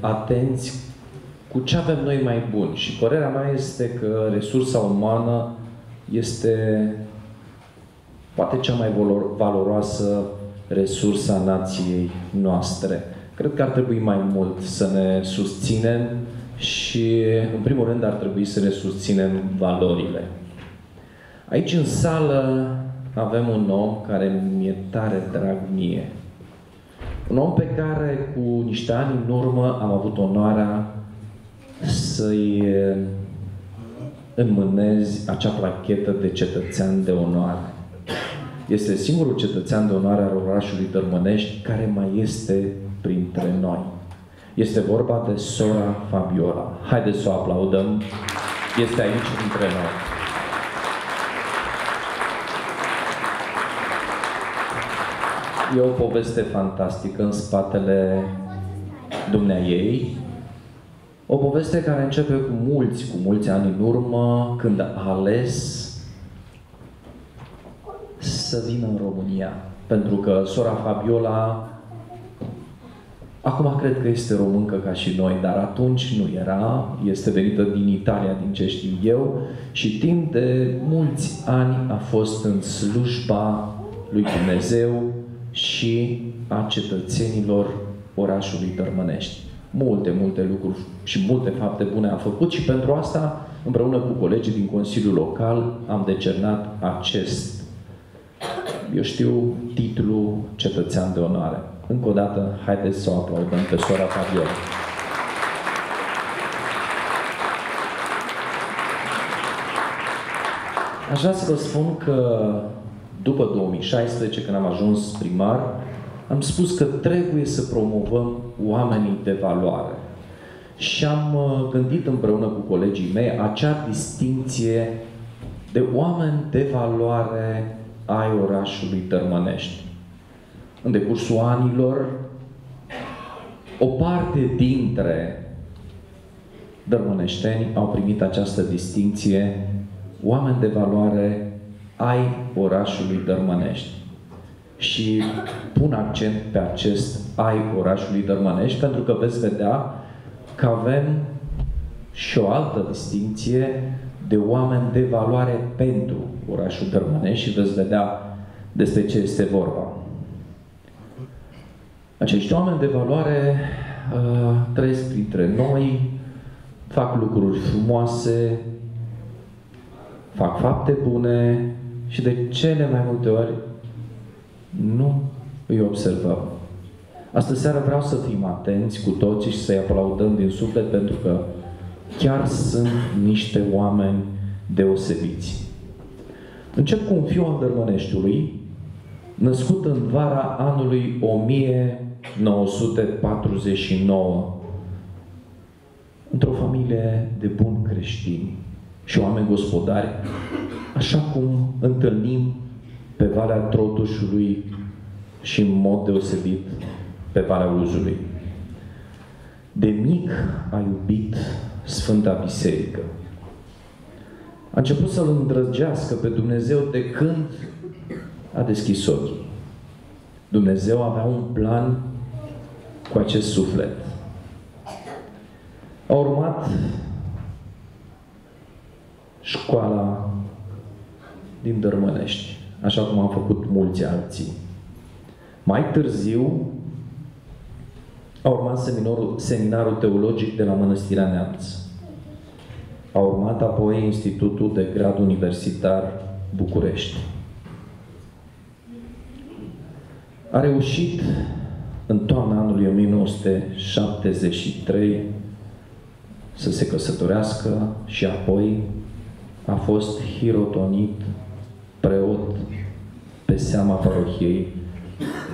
atenți cu ce avem noi mai bun. Și părerea mea este că resursa umană este poate cea mai valoroasă resursa nației noastre. Cred că ar trebui mai mult să ne susținem și, în primul rând, ar trebui să ne susținem valorile. Aici, în sală, avem un om care mi-e tare drag mie. Un om pe care, cu niște ani în urmă, am avut onoarea să-i înmânezi acea plachetă de cetățean de onoare. Este singurul cetățean de onoare al orașului Dărmănești care mai este printre noi. Este vorba de sora Fabiola. Haideți să o aplaudăm. Este aici printre noi. E o poveste fantastică în spatele dumnea ei, o poveste care începe cu mulți, cu mulți ani în urmă, când a ales să vină în România. Pentru că sora Fabiola, acum cred că este româncă ca și noi, dar atunci nu era, este venită din Italia, din ce știu eu, și timp de mulți ani a fost în slujba lui Dumnezeu și a cetățenilor orașului Tărmănești multe, multe lucruri și multe fapte bune a făcut și pentru asta, împreună cu colegii din Consiliul Local, am decernat acest, eu știu, titlu cetățean de onoare. Încă o dată, haideți să o aplaudăm pe sora Fabiola. Aș vrea să vă spun că după 2016, când am ajuns primar, am spus că trebuie să promovăm oamenii de valoare. Și am uh, gândit împreună cu colegii mei acea distinție de oameni de valoare ai orașului Tărmănești. În decursul anilor, o parte dintre dărmăneșteni au primit această distinție oameni de valoare ai orașului Dărmănești și pun accent pe acest ai orașului Dărmănești, pentru că veți vedea că avem și o altă distinție de oameni de valoare pentru orașul Dărmănești și veți vedea despre ce este vorba. Acești oameni de valoare uh, trăiesc printre noi, fac lucruri frumoase, fac fapte bune și de cele mai multe ori nu îi observăm. Astă seară vreau să fim atenți cu toții și să-i aplaudăm din suflet pentru că chiar sunt niște oameni deosebiți. Încep cu un fiu al Dărmăneștiului, născut în vara anului 1949, într-o familie de buni creștini și oameni gospodari, așa cum întâlnim pe Valea Trotușului și în mod deosebit pe Valea Uzului. De mic a iubit Sfânta Biserică. A început să-L îndrăgească pe Dumnezeu de când a deschis ochii. Dumnezeu avea un plan cu acest suflet. A urmat școala din Dărmănești, așa cum au făcut mulți alții. Mai târziu a urmat seminarul, seminarul teologic de la Mănăstirea Neamț. A urmat apoi Institutul de Grad Universitar București. A reușit în toamna anului 1973 să se căsătorească și apoi a fost hirotonit preot pe seama parohiei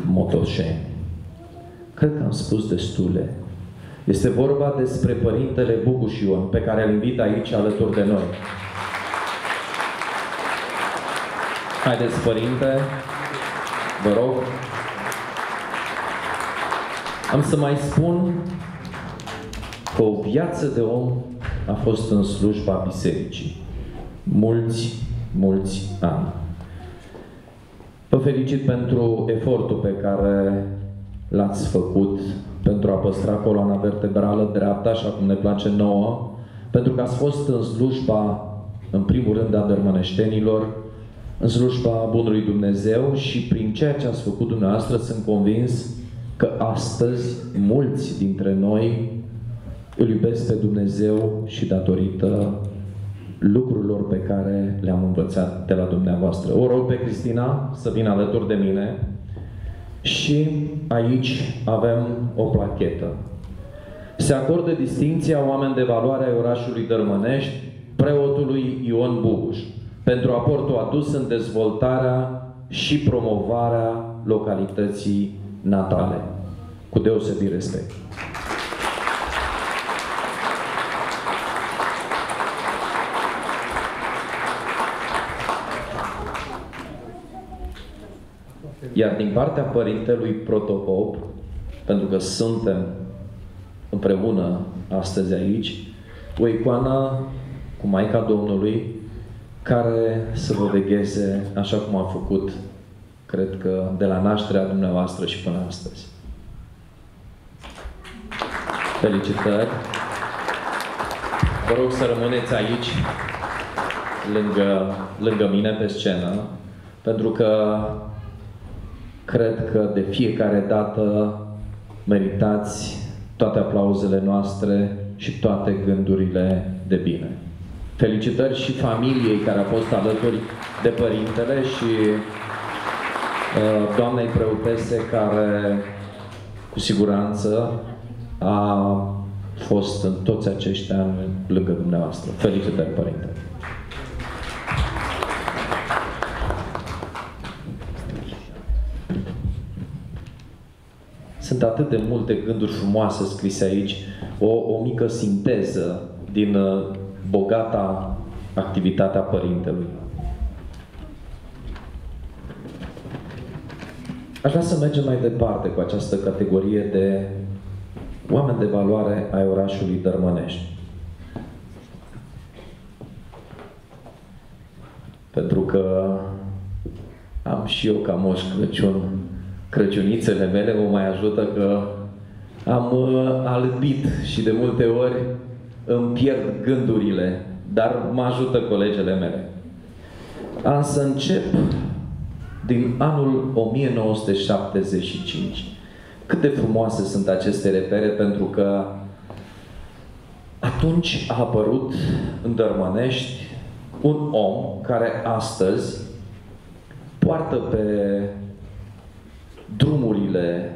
Motoșeni. Cred că am spus destule. Este vorba despre Părintele Buguș Ion, pe care îl invit aici alături de noi. Haideți, Părinte, vă rog. Am să mai spun că o viață de om a fost în slujba bisericii. Mulți, mulți ani. Vă felicit pentru efortul pe care l-ați făcut pentru a păstra coloana vertebrală dreaptă, așa cum ne place nouă, pentru că ați fost în slujba, în primul rând, a dărmăneștenilor, în slujba Bunului Dumnezeu și prin ceea ce ați făcut dumneavoastră sunt convins că astăzi mulți dintre noi îl iubesc pe Dumnezeu și datorită lucrurilor pe care le-am învățat de la dumneavoastră. O rog pe Cristina să vină alături de mine și aici avem o plachetă. Se acordă distinția oameni de valoare ai orașului Dărmănești preotului Ion Bubuș pentru aportul adus în dezvoltarea și promovarea localității natale. Cu deosebit respect. Iar din partea Părintelui Protopop, pentru că suntem împreună astăzi aici, o icoană cu Maica Domnului, care să vă vegheze așa cum a făcut, cred că, de la nașterea dumneavoastră și până astăzi. Felicitări! Vă rog să rămâneți aici, lângă, lângă mine pe scenă, pentru că Cred că de fiecare dată meritați toate aplauzele noastre și toate gândurile de bine. Felicitări și familiei care a fost alături de părintele și uh, doamnei preotese care cu siguranță a fost în toți acești ani lângă dumneavoastră. Felicitări, părinte! Sunt atât de multe gânduri frumoase scrise aici, o, o mică sinteză din uh, bogata activitatea Părintelui. Aș vrea să mergem mai departe cu această categorie de oameni de valoare ai orașului Dărmănești. Pentru că am și eu ca Moș Crăciun Crăciunițele mele mă mai ajută că am uh, albit și de multe ori îmi pierd gândurile, dar mă ajută colegele mele. Am să încep din anul 1975. Cât de frumoase sunt aceste repere, pentru că atunci a apărut în Dărmănești un om care astăzi poartă pe drumurile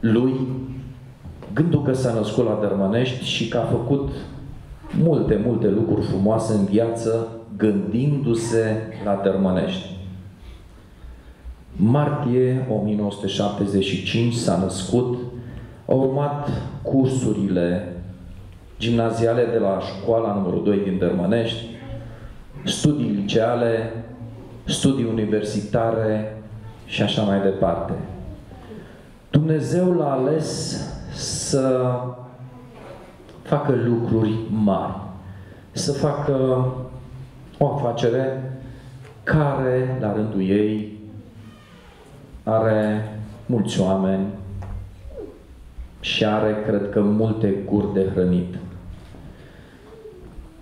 lui gândul că s-a născut la Dărmănești și că a făcut multe, multe lucruri frumoase în viață gândindu-se la Dărmănești. Martie 1975 s-a născut, a urmat cursurile gimnaziale de la școala numărul 2 din Dărmănești, studii liceale, studii universitare și așa mai departe. Dumnezeu l-a ales să facă lucruri mari, să facă o afacere care, la rândul ei, are mulți oameni și are, cred că, multe guri de hrănit.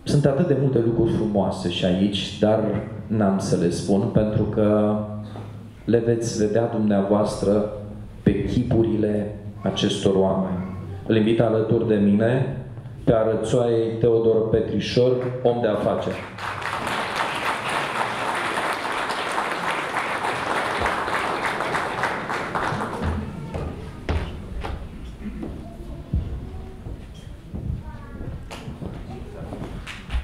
Sunt atât de multe lucruri frumoase și aici, dar n-am să le spun pentru că le veți vedea dumneavoastră pe chipurile acestor oameni. Îl invit alături de mine pe arățoaiei Teodor Petrișor, om de afaceri.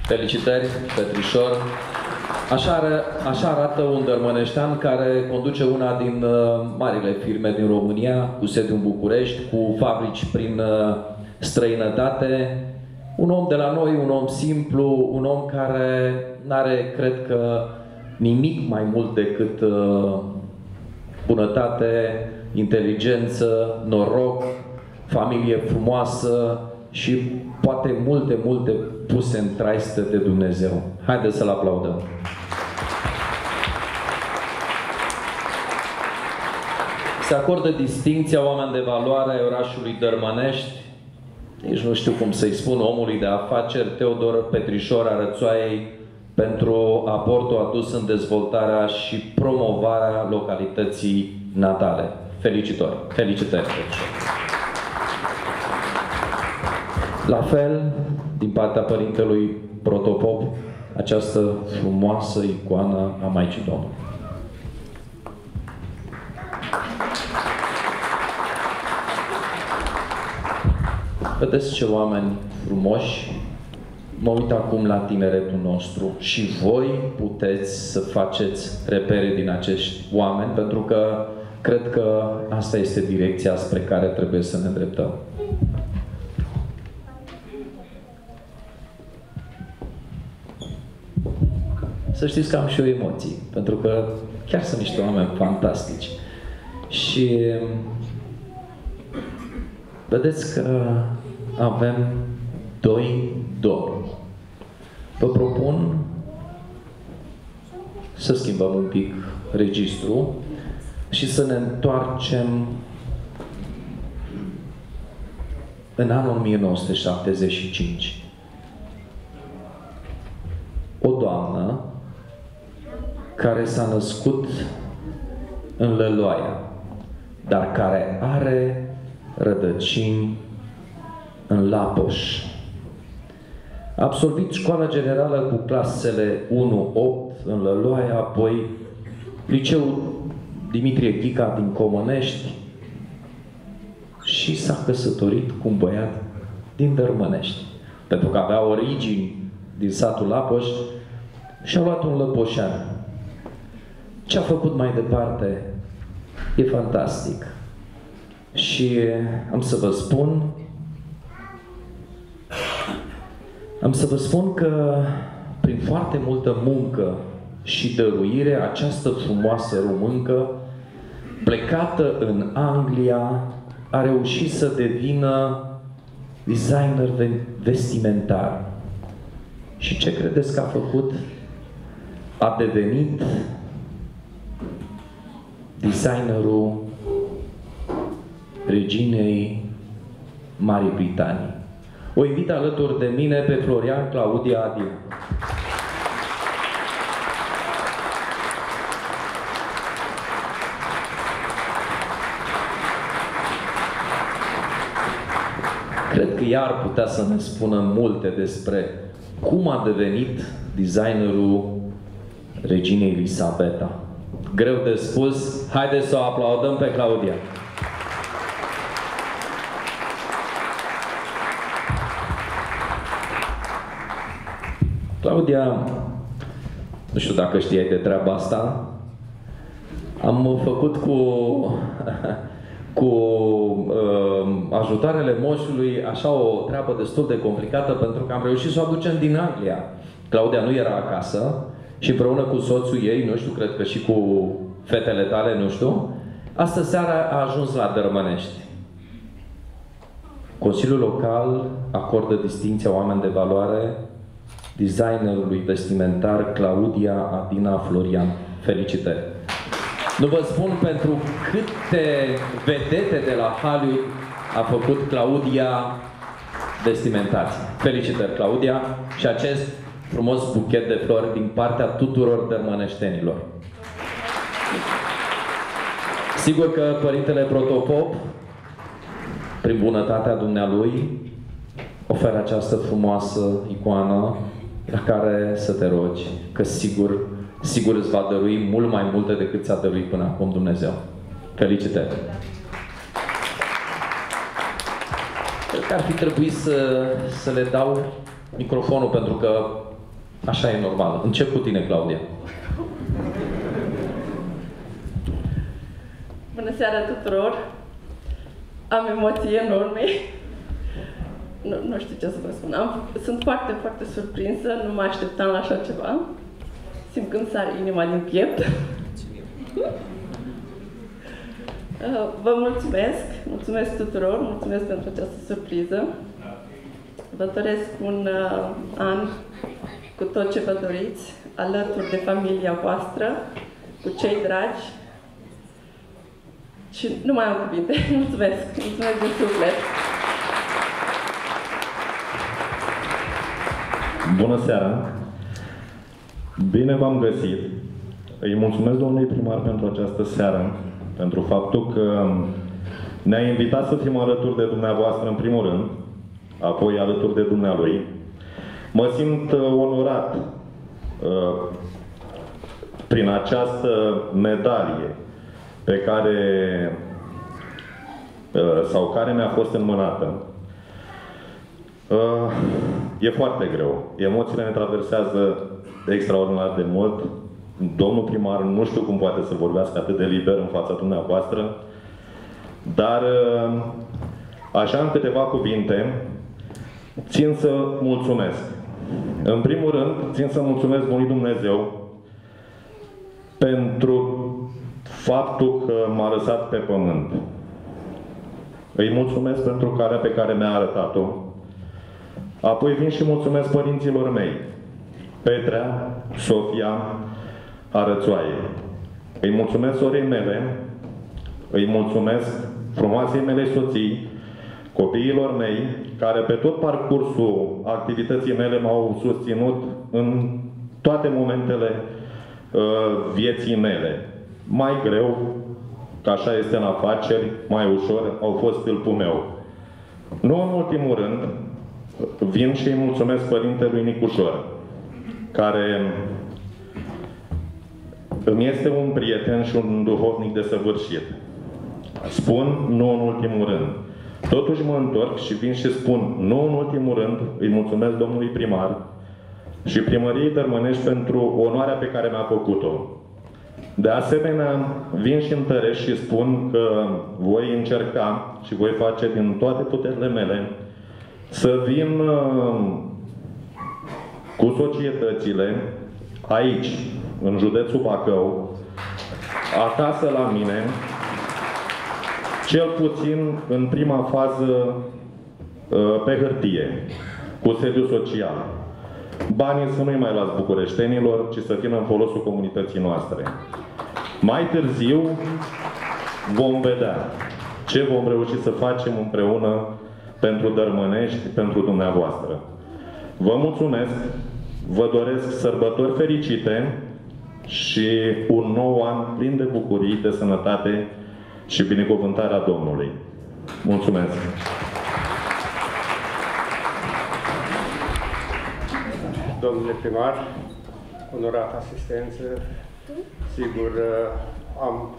Felicitări, Petrișor! Așa, ară, așa arată un dărmăneștean care conduce una din uh, marile firme din România, cu sediu în București, cu fabrici prin uh, străinătate. Un om de la noi, un om simplu, un om care nu are, cred că, nimic mai mult decât uh, bunătate, inteligență, noroc, familie frumoasă și poate multe, multe puse în traistă de Dumnezeu. Haideți să-L aplaudăm! Se acordă distinția oameni de valoare ai orașului Dărmănești, nici nu știu cum să-i spun, omului de afaceri, Teodor Petrișor Arățoaiei, pentru aportul adus în dezvoltarea și promovarea localității natale. Felicitări! Felicitări! La fel, din partea Părintelui Protopop, această frumoasă icoană a Maicii Domnului. Vedeți ce oameni frumoși. Mă uit acum la tineretul nostru și voi puteți să faceți repere din acești oameni pentru că cred că asta este direcția spre care trebuie să ne îndreptăm. Să știți că am și eu emoții, pentru că chiar sunt niște oameni fantastici. Și vedeți că avem doi domni. Vă propun să schimbăm un pic registru și să ne întoarcem în anul 1975. O doamnă care s-a născut în Lăloaia, dar care are rădăcini în Lapoș. A absolvit școala generală cu clasele 1-8 în Lăloaia, apoi liceul Dimitrie Ghica din Comănești și s-a căsătorit cu un băiat din Dărmănești. Pentru că avea origini din satul Lapoș și a luat un lăpoșan. Ce a făcut mai departe e fantastic. Și am să vă spun Am să vă spun că prin foarte multă muncă și dăruire, această frumoasă româncă, plecată în Anglia, a reușit să devină designer vestimentar. Și ce credeți că a făcut? A devenit designerul reginei Marii Britanii. O invit alături de mine pe Florian Claudia Adil. Cred că ea ar putea să ne spună multe despre cum a devenit designerul reginei Elisabeta. Greu de spus, haideți să o aplaudăm pe Claudia. Claudia, nu știu dacă știai de treaba asta, am făcut cu, cu uh, ajutoarele moșului așa o treabă destul de complicată pentru că am reușit să o aducem din Anglia. Claudia nu era acasă și împreună cu soțul ei, nu știu, cred că și cu fetele tale, nu știu, astă seara a ajuns la Dărmănești. Consiliul Local acordă distinția oameni de valoare designerului vestimentar Claudia Adina Florian. Felicitări! Nu vă spun pentru câte vedete de la Hollywood a făcut Claudia vestimentație. Felicitări, Claudia, și acest frumos buchet de flori din partea tuturor dărmăneștenilor. Sigur că Părintele Protopop, prin bunătatea dumnealui, oferă această frumoasă icoană la care să te rogi, că sigur, sigur îți va dărui mult mai multe decât ți-a dăruit până acum Dumnezeu. Felicitări! Cred că ar fi trebuit să, să le dau microfonul pentru că așa e normal. Încep cu tine, Claudia. Bună seara tuturor! Am emoții enorme. Nu, nu știu ce să vă spun. Am, sunt foarte, foarte surprinsă. Nu mă așteptam la așa ceva. Simt când sare inima din piept. Uh, vă mulțumesc, mulțumesc tuturor, mulțumesc pentru această surpriză. Vă doresc un uh, an cu tot ce vă doriți, alături de familia voastră, cu cei dragi. Și nu mai am cuvinte. Mulțumesc, mulțumesc din suflet. Bună seara! Bine v-am găsit! Îi mulțumesc domnului primar pentru această seară, pentru faptul că ne-a invitat să fim alături de dumneavoastră în primul rând, apoi alături de dumnealui. Mă simt uh, onorat uh, prin această medalie pe care uh, sau care mi-a fost înmânată. Uh, e foarte greu. Emoțiile ne traversează extraordinar de mult. Domnul primar nu știu cum poate să vorbească atât de liber în fața dumneavoastră, dar uh, așa în câteva cuvinte, țin să mulțumesc. În primul rând, țin să mulțumesc Bunului Dumnezeu pentru faptul că m-a lăsat pe pământ. Îi mulțumesc pentru calea pe care mi-a arătat-o. Apoi vin și mulțumesc părinților mei, Petrea, Sofia, Arățoaie. Îi mulțumesc sorei mele, îi mulțumesc frumoasei mele soții, copiilor mei, care pe tot parcursul activității mele m-au susținut în toate momentele uh, vieții mele. Mai greu, că așa este în afaceri, mai ușor, au fost stâlpul meu. Nu în ultimul rând, vin și îi mulțumesc Părintelui Nicușor, care îmi este un prieten și un duhovnic de săvârșit. Spun, nu în ultimul rând. Totuși mă întorc și vin și spun, nu în ultimul rând, îi mulțumesc domnului primar și primăriei Tărmănești pentru onoarea pe care mi-a făcut-o. De asemenea, vin și întăresc și spun că voi încerca și voi face din toate puterile mele să vin uh, cu societățile aici, în județul Bacău, acasă la mine, cel puțin în prima fază uh, pe hârtie, cu sediu social. Banii să nu-i mai las bucureștenilor, ci să vină în folosul comunității noastre. Mai târziu vom vedea ce vom reuși să facem împreună pentru Dărmănești, pentru dumneavoastră. Vă mulțumesc, vă doresc sărbători fericite și un nou an plin de bucurii, de sănătate și binecuvântarea Domnului. Mulțumesc! domnule primar, onorat asistență, sigur am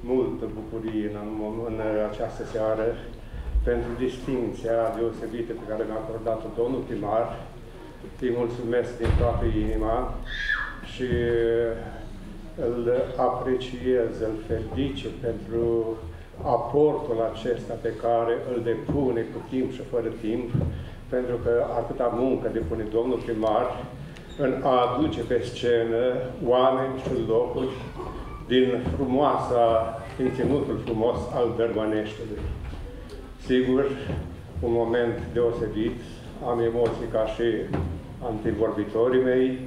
multă bucurie în, în această seară pentru distinția deosebită pe care mi-a acordat-o domnul primar. Îi mulțumesc din toată inima și îl apreciez, îl felice pentru aportul acesta pe care îl depune cu timp și fără timp, pentru că atâta muncă depune domnul primar în a aduce pe scenă oameni și locuri din frumoasa, din ținutul frumos al Dărmăneștiului. Sigur, un moment deosebit, am emoții ca și antivorbitorii mei,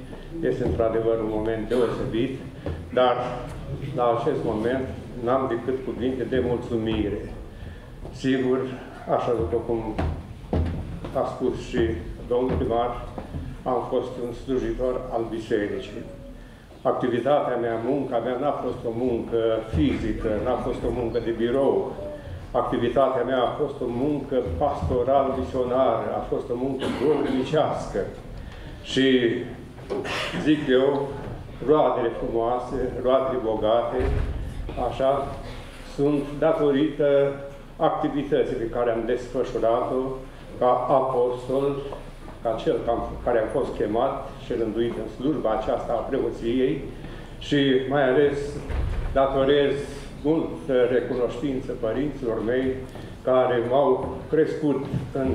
este într-adevăr un moment deosebit, dar la acest moment n-am decât cuvinte de mulțumire. Sigur, așa după cum a spus și domnul primar, am fost un slujitor al bisericii. Activitatea mea, munca mea n-a fost o muncă fizică, n-a fost o muncă de birou. Activitatea mea a fost o muncă pastoral-misionară, a fost o muncă duhovnicească. Și zic eu, roadele frumoase, roadele bogate, așa, sunt datorită activității pe care am desfășurat-o ca apostol, ca cel care am fost chemat și rânduit în slujba aceasta a preoției și mai ales datorez mult recunoștință părinților mei care m-au crescut în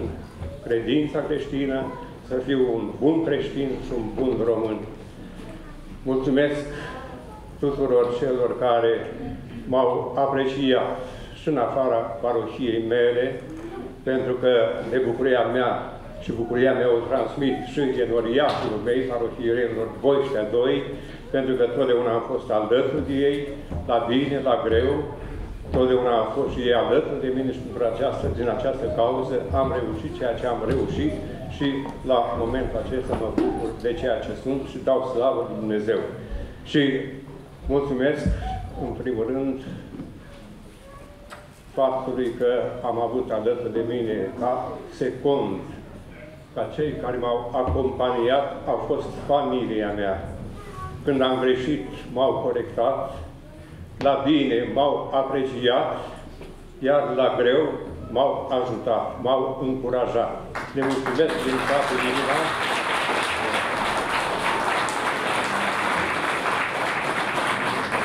credința creștină, să fiu un bun creștin și un bun român. Mulțumesc tuturor celor care m-au apreciat și în afara parohiei mele, pentru că de bucuria mea și bucuria mea o transmit și enoriatul mei, parohierenilor Voiștea 2, pentru că totdeauna am fost alături de ei, la bine, la greu, totdeauna am fost și ei alături de mine și pentru această, din această cauză am reușit ceea ce am reușit și la momentul acesta mă bucur de ceea ce sunt și dau slavă lui Dumnezeu. Și mulțumesc, în primul rând, faptului că am avut alături de mine ca secund, ca cei care m-au acompaniat, au fost familia mea. Când am greșit, m-au corectat, la bine m-au apreciat, iar la greu m-au ajutat, m-au încurajat. Le mulțumesc din toată inima.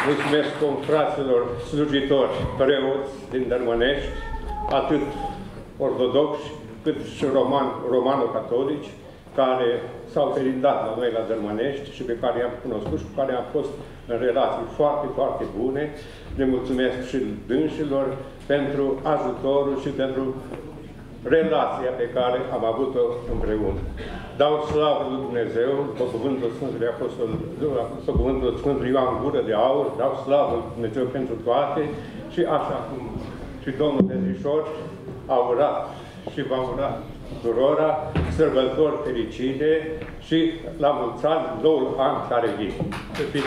Mulțumesc confraților slujitori, preoți din Dărmănești, atât ortodoxi cât și roman, romano-catolici, care s-au perindat la noi la Dărmănești și pe care i-am cunoscut și cu care am fost în relații foarte, foarte bune. Le mulțumesc și dânșilor pentru ajutorul și pentru relația pe care am avut-o împreună. Dau slavă lui Dumnezeu, după cuvântul Sfântului Apostol, după cuvântul Sfântului Ioan Gură de Aur, dau slavă lui Dumnezeu pentru toate și așa cum și Domnul Petrișor a urat și va ura tuturora sărbători fericite și la mulți ani, noul an care vin. Să fiți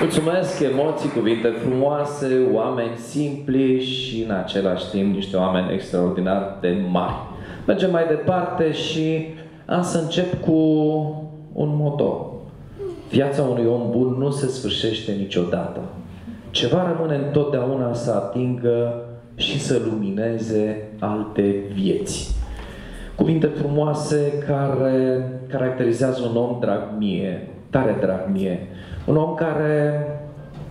Mulțumesc, emoții, cuvinte frumoase, oameni simpli și în același timp niște oameni extraordinar de mari. Mergem mai departe și am să încep cu un moto. Viața unui om bun nu se sfârșește niciodată. Ceva rămâne întotdeauna să atingă și să lumineze alte vieți. Cuvinte frumoase care caracterizează un om drag mie, tare drag mie. Un om care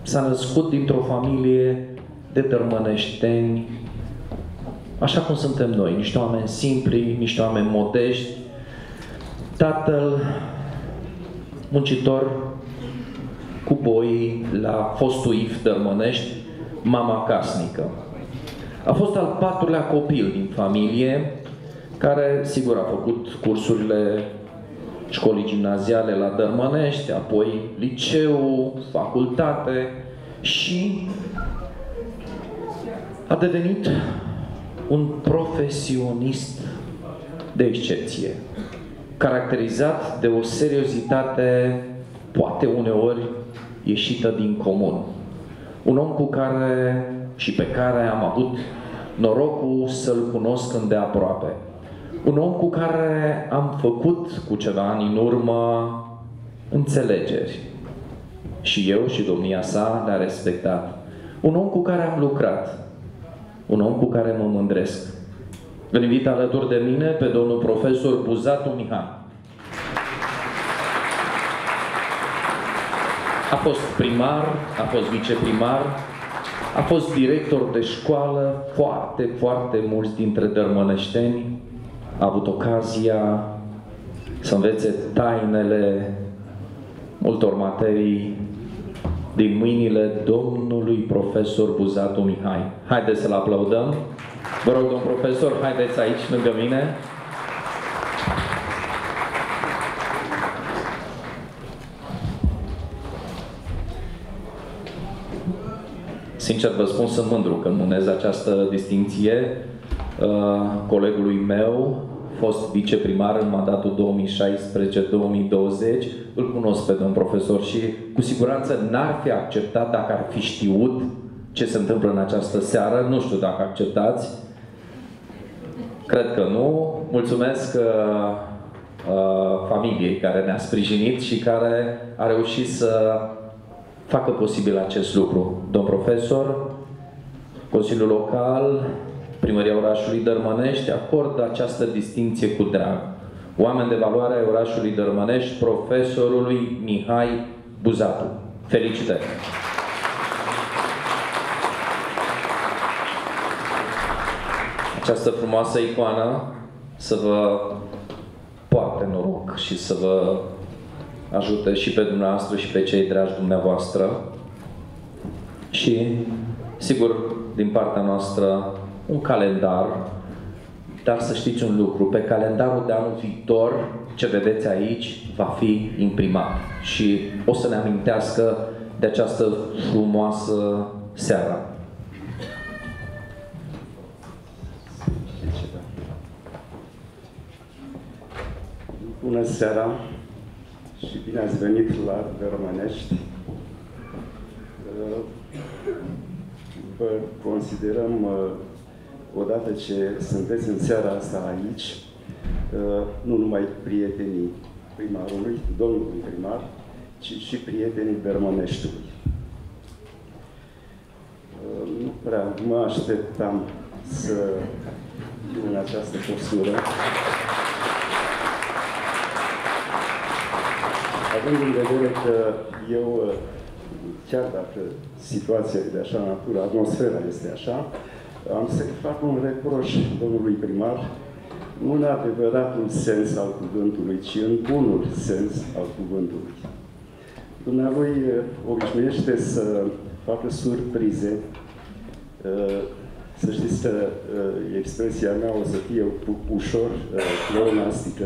s-a născut dintr-o familie de tărmăneșteni, așa cum suntem noi, niște oameni simpli, niște oameni modești. Tatăl, muncitor cu boi la fostul IF Dărmănești, mama casnică. A fost al patrulea copil din familie, care, sigur, a făcut cursurile școlii gimnaziale la Dărmănești, apoi liceu, facultate și a devenit un profesionist de excepție, caracterizat de o seriozitate poate uneori ieșită din comun. Un om cu care și pe care am avut norocul să-l cunosc îndeaproape. Un om cu care am făcut cu ceva ani în urmă înțelegeri. Și eu și domnia sa le-a respectat. Un om cu care am lucrat. Un om cu care mă mândresc. Îl invit alături de mine pe domnul profesor Buzatu Mihai. A fost primar, a fost viceprimar, a fost director de școală, foarte, foarte mulți dintre dărmăneșteni a avut ocazia să învețe tainele multor materii din mâinile domnului profesor Buzatu Mihai. Haideți să-l aplaudăm. Vă rog, domn profesor, haideți aici lângă mine. Sincer vă spun, sunt mândru că mânez această distinție uh, colegului meu, fost viceprimar în mandatul 2016-2020, îl cunosc pe domn profesor și cu siguranță n-ar fi acceptat dacă ar fi știut ce se întâmplă în această seară. Nu știu dacă acceptați. Cred că nu. Mulțumesc uh, uh, familiei care ne-a sprijinit și care a reușit să facă posibil acest lucru. Domn profesor, Consiliul Local, Primăria orașului Dărmănești acordă această distinție cu drag. Oameni de valoare ai orașului Dărmănești, profesorului Mihai Buzatu. Felicitări! Această frumoasă icoană să vă poarte noroc și să vă ajute și pe dumneavoastră și pe cei dragi dumneavoastră. Și, sigur, din partea noastră, un calendar, dar să știți un lucru, pe calendarul de anul viitor, ce vedeți aici, va fi imprimat și o să ne amintească de această frumoasă seară. Bună seara și bine ați venit la Românești. Vă considerăm, odată ce sunteți în seara asta aici, nu numai prietenii primarului, domnului primar, ci și prietenii Bermăneștiului. Nu prea mă așteptam să fiu în această postură. Având în vedere că eu, chiar dacă situația e de așa natură, atmosfera este așa, am să fac un reproș domnului primar, nu în adevăratul sens al cuvântului, ci în bunul sens al cuvântului. Dumnealui obișnuiește să facă surprize. Să știți că expresia mea o să fie ușor pleonastică,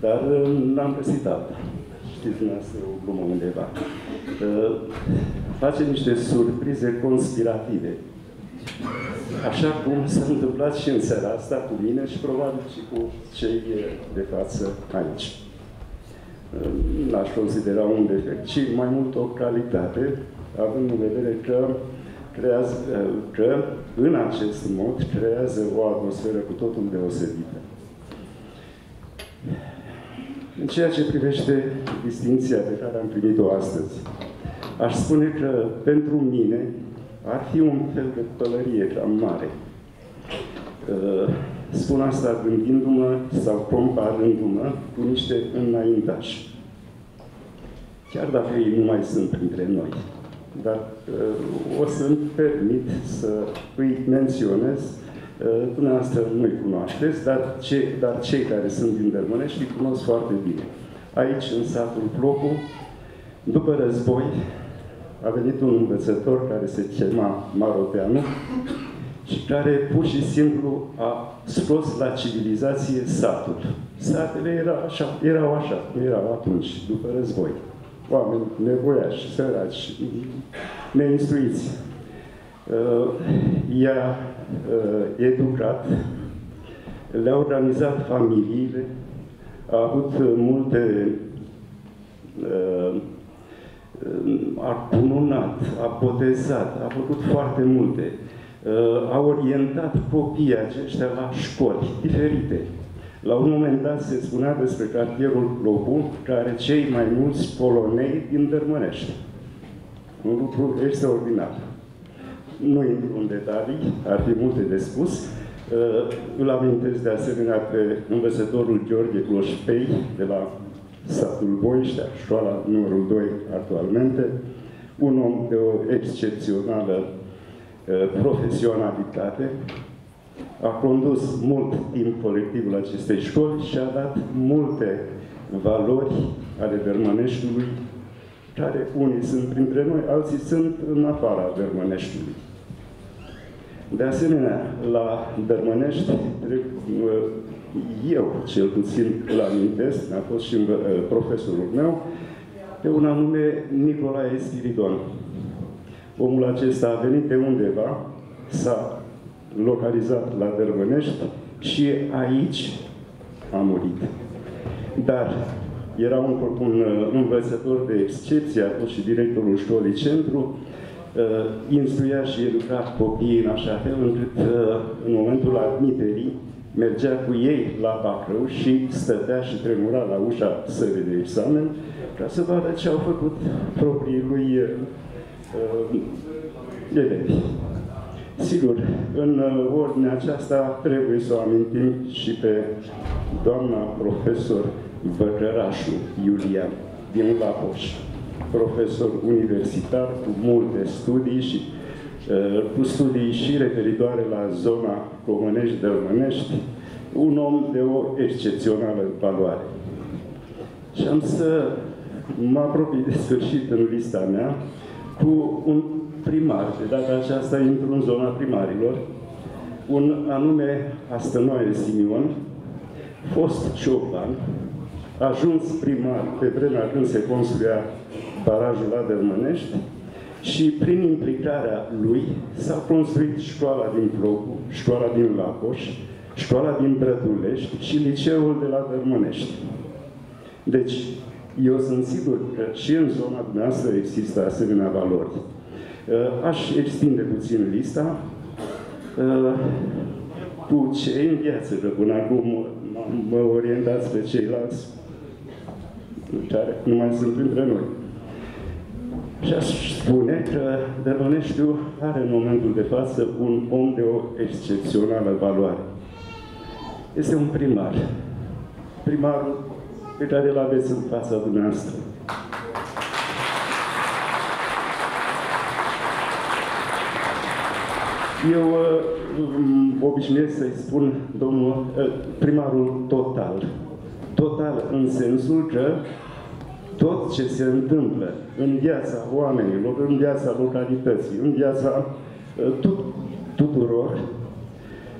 dar n-am găsit alta știți dumneavoastră o glumă undeva, face niște surprize conspirative. Așa cum s-a întâmplat și în seara asta cu mine și probabil și cu cei de față aici. N-aș considera un defect, ci mai mult o calitate, având în vedere că, creează, că în acest mod creează o atmosferă cu totul deosebită. În ceea ce privește distinția pe care am primit-o astăzi, aș spune că pentru mine ar fi un fel de pălărie cam mare. Uh, spun asta gândindu-mă sau comparându-mă cu niște înaintași. Chiar dacă ei nu mai sunt printre noi. Dar uh, o să-mi permit să îi menționez Uh, dumneavoastră nu-i cunoașteți, dar, ce, dar cei care sunt din Dărmănești îi cunosc foarte bine. Aici, în satul Plocu, după război, a venit un învățător care se chema Maroteanu și care pur și simplu a scos la civilizație satul. Satele era așa, erau așa, erau atunci, după război. Oameni nevoiași, săraci, neinstruiți. Uh, i-a uh, educat, le-a organizat familiile, a avut multe uh, a cununat, a botezat, a făcut foarte multe. A orientat copiii aceștia la școli diferite. La un moment dat se spunea despre cartierul Lobu că are cei mai mulți polonei din Dărmănești. Un lucru extraordinar. Nu intru în detalii, ar fi multe de spus. Uh, îl amintesc de asemenea pe învățătorul Gheorghe Cloșpei de la satul Boiștea, școala numărul 2 actualmente, un om de o excepțională uh, profesionalitate, a condus mult timp colectivul acestei școli și a dat multe valori ale Vermăneștiului, care unii sunt printre noi, alții sunt în afara Vermăneștiului. De asemenea, la Dărmănești, eu cel puțin îl amintesc, a fost și profesorul meu, pe un anume Nicolae Spiridon. Omul acesta a venit de undeva, s-a localizat la Dărmănești și aici a murit. Dar era un, un învățător de excepție, a fost și directorul școlii centru, uh, instruia și educa copiii în așa fel încât uh, în momentul admiterii mergea cu ei la Bacău și stătea și tremura la ușa sării de examen ca să vadă ce au făcut proprii lui uh, elevi. Sigur, în uh, ordinea aceasta trebuie să o amintim și pe doamna profesor Văcărașu Iulian din Lapoș, profesor universitar cu multe studii și uh, cu studii și referitoare la zona Comănești-Dălmănești, un om de o excepțională valoare. Și am să mă apropii de sfârșit în lista mea cu un primar, de data aceasta intru în zona primarilor, un anume Astănoaie Simion, fost cioban, ajuns primar pe vremea când se construia barajul la Dărmănești și prin implicarea lui s-a construit școala din Plocu, școala din Lacoș, școala din Brădulești și liceul de la Dărmănești. Deci, eu sunt sigur că și în zona dumneavoastră există asemenea valori. Uh, aș extinde puțin lista uh, cu ce în viață, că până acum mă orientați pe ceilalți care nu mai sunt între noi. Și aș spune că Dărmăneștiu are în momentul de față un om de o excepțională valoare. Este un primar. Primarul pe care îl aveți în fața dumneavoastră. Eu uh, obișnuiesc să-i spun, domnul, uh, primarul total. Total în sensul că tot ce se întâmplă în viața oamenilor, în viața localității, în viața uh, tut, tuturor,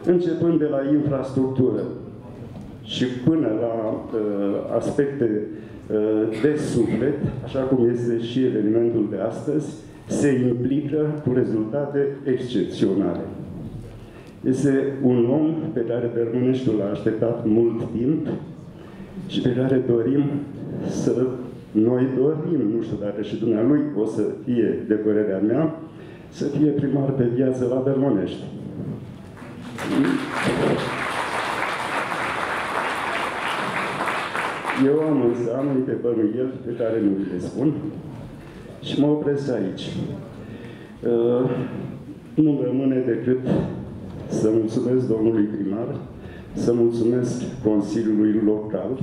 începând de la infrastructură și până la uh, aspecte uh, de suflet, așa cum este și evenimentul de astăzi, se implică cu rezultate excepționale. Este un om pe care Bărmâneștiul l-a așteptat mult timp și pe care dorim să noi dorim, nu știu dacă și dumnealui o să fie de părerea mea, să fie primar pe viață la Bărmânești. Eu am însă anumite bănuieli pe care nu le spun și mă opresc aici. Uh, nu rămâne decât să mulțumesc domnului primar, să mulțumesc Consiliului Local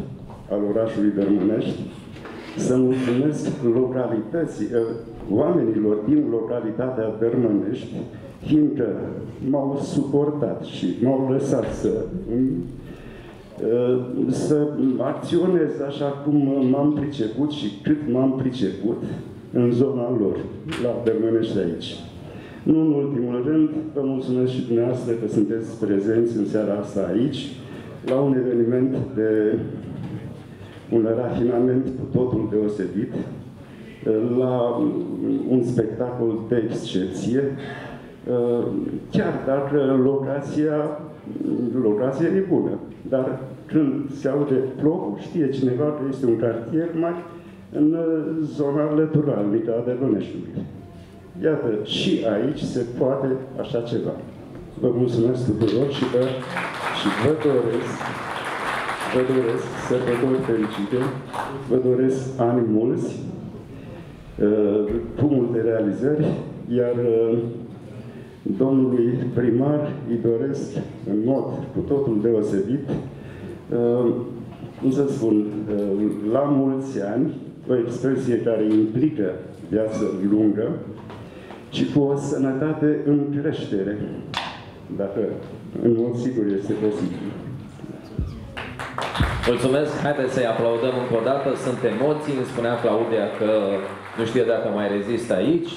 al orașului Dărmânești, să mulțumesc localității, uh, oamenilor din localitatea Dărmânești, fiindcă m-au suportat și m-au lăsat să uh, să acționez așa cum m-am priceput și cât m-am priceput, în zona lor, la Dărmănești aici. Nu în ultimul rând, vă mulțumesc și dumneavoastră că sunteți prezenți în seara asta aici, la un eveniment de un rafinament cu totul deosebit, la un spectacol de excepție, chiar dacă locația, locația e bună, dar când se aude locul, știe cineva că este un cartier mai în zona lăturalnică a Dăbăneștiului. Iată, și aici se poate așa ceva. Vă mulțumesc tuturor și vă, și vă doresc vă doresc sărbători fericite, vă doresc ani mulți, uh, cu multe realizări, iar uh, domnului primar îi doresc în mod cu totul deosebit, uh, cum să spun, la mulți ani, o expresie care implică viață lungă, și cu o sănătate în creștere, dacă în mod sigur este posibil. Mulțumesc, haideți să-i aplaudăm încă o dată, sunt emoții, îmi spunea Claudia că nu știe dacă mai rezistă aici,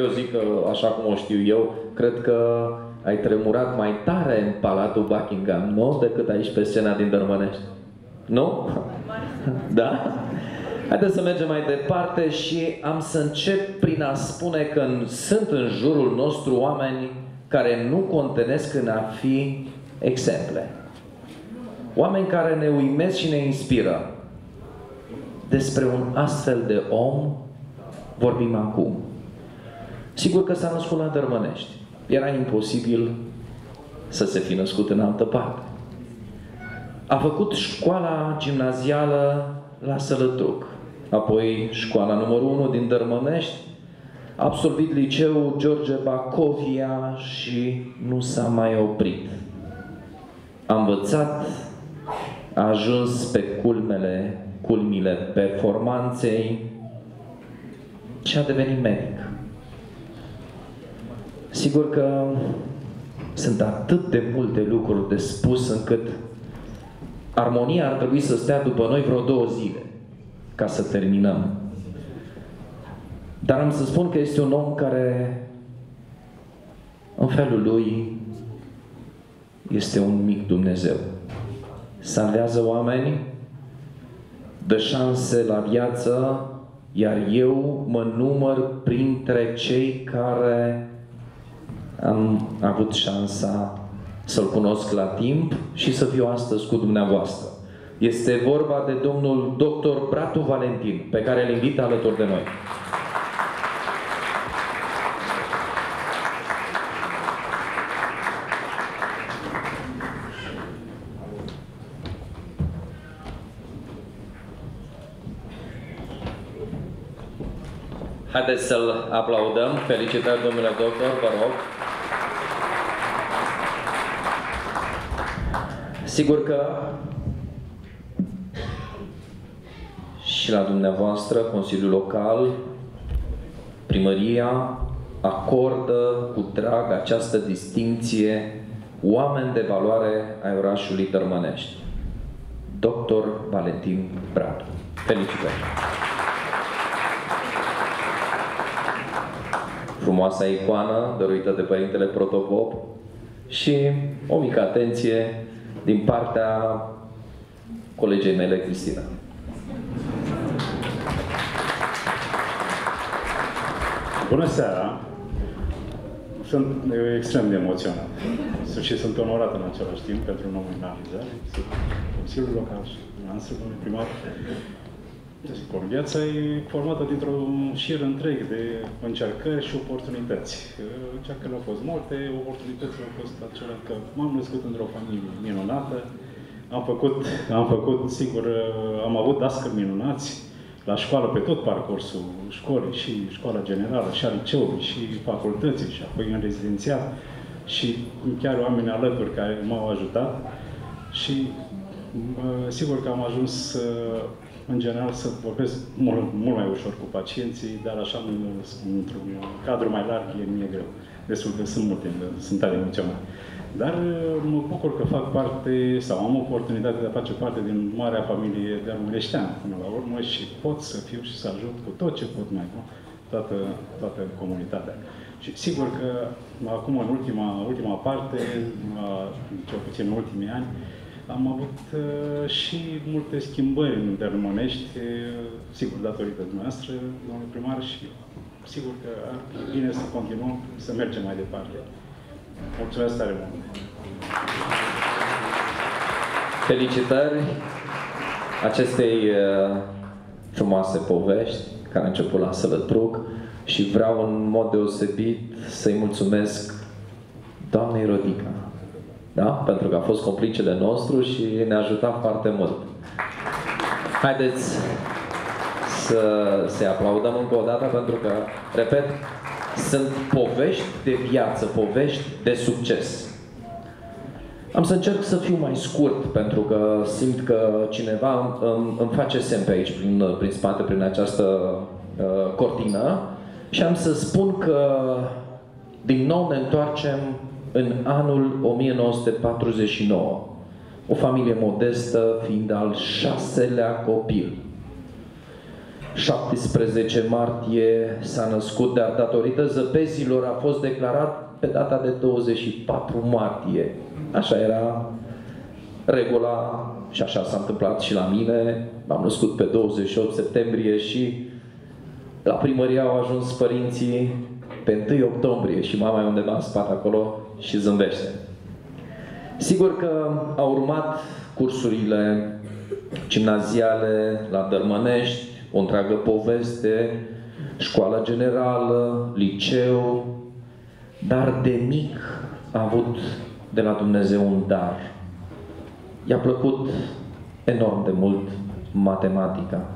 eu zic că, așa cum o știu eu, cred că ai tremurat mai tare în Palatul Buckingham, nu? Decât aici pe scena din Dărmănești. Nu? Da? Haideți să mergem mai departe și am să încep prin a spune că sunt în jurul nostru oameni care nu contenesc în a fi exemple. Oameni care ne uimesc și ne inspiră. Despre un astfel de om vorbim acum. Sigur că s-a născut la Dărmănești. Era imposibil să se fi născut în altă parte. A făcut școala gimnazială la Sălătruc apoi școala numărul 1 din Dărmănești, a absolvit liceul George Bacovia și nu s-a mai oprit. A învățat, a ajuns pe culmele, culmile performanței și a devenit medic. Sigur că sunt atât de multe lucruri de spus încât armonia ar trebui să stea după noi vreo două zile ca să terminăm. Dar am să spun că este un om care, în felul lui, este un mic Dumnezeu. Salvează oameni, dă șanse la viață, iar eu mă număr printre cei care am avut șansa să-L cunosc la timp și să fiu astăzi cu dumneavoastră. Este vorba de domnul dr. Bratu Valentin, pe care îl invit alături de noi. Haideți să-l aplaudăm. Felicitări, domnule doctor, vă rog. Sigur că și la dumneavoastră, Consiliul Local, Primăria, acordă cu drag această distinție oameni de valoare ai orașului Tărmănești. Dr. Valentin Bradu. Felicitări! Frumoasa icoană dăruită de Părintele Protopop și o mică atenție din partea colegei mele, Cristina. Bună seara! Sunt extrem de emoționat și sunt onorat în același timp pentru nominalizare. Consiliul Local și dumneavoastră, domnule primar. Sigur, viața e formată dintr-un șir întreg de încercări și oportunități. Încercările au fost multe, oportunitățile au fost acelea că m-am născut într-o familie minunată, am făcut, am făcut, sigur, am avut dascări minunați, la școală pe tot parcursul școlii, și școala generală, și a liceului, și facultății, și apoi în rezidențiat, și chiar oameni alături care m-au ajutat. Și sigur că am ajuns în general să vorbesc mult, mult mai ușor cu pacienții, dar așa într-un cadru mai larg e mie greu. Destul de sunt multe, sunt tare emoționat. Dar uh, mă bucur că fac parte, sau am oportunitatea de a face parte din marea familie de armuleștean până la urmă și pot să fiu și să ajut cu tot ce pot mai bun toată, toată comunitatea. Și sigur că acum, în ultima, ultima parte, cel puțin în ultimii ani, am avut uh, și multe schimbări în Dermonești, sigur, datorită dumneavoastră, domnule primar, și sigur că ar fi bine să continuăm, să mergem mai departe. Mulțumesc tare mult! Felicitări acestei uh, frumoase povești care a început la Sălătruc și vreau în mod deosebit să-i mulțumesc doamnei Rodica, da? pentru că a fost complicele nostru și ne-a ajutat foarte mult. Haideți să se aplaudăm încă o dată pentru că, repet, sunt povești de viață, povești de succes. Am să încerc să fiu mai scurt, pentru că simt că cineva îmi, îmi face semn pe aici, prin, prin spate, prin această uh, cortină. Și am să spun că din nou ne întoarcem în anul 1949. O familie modestă fiind al șaselea copil. 17 martie s-a născut, dar datorită zăpezilor a fost declarat pe data de 24 martie. Așa era regula și așa s-a întâmplat și la mine. M-am născut pe 28 septembrie și la primărie au ajuns părinții pe 1 octombrie și mama e undeva în spate acolo și zâmbește. Sigur că au urmat cursurile gimnaziale la Dărmănești, o întreagă poveste, școală generală, liceu, dar de mic a avut de la Dumnezeu un dar. I-a plăcut enorm de mult matematica.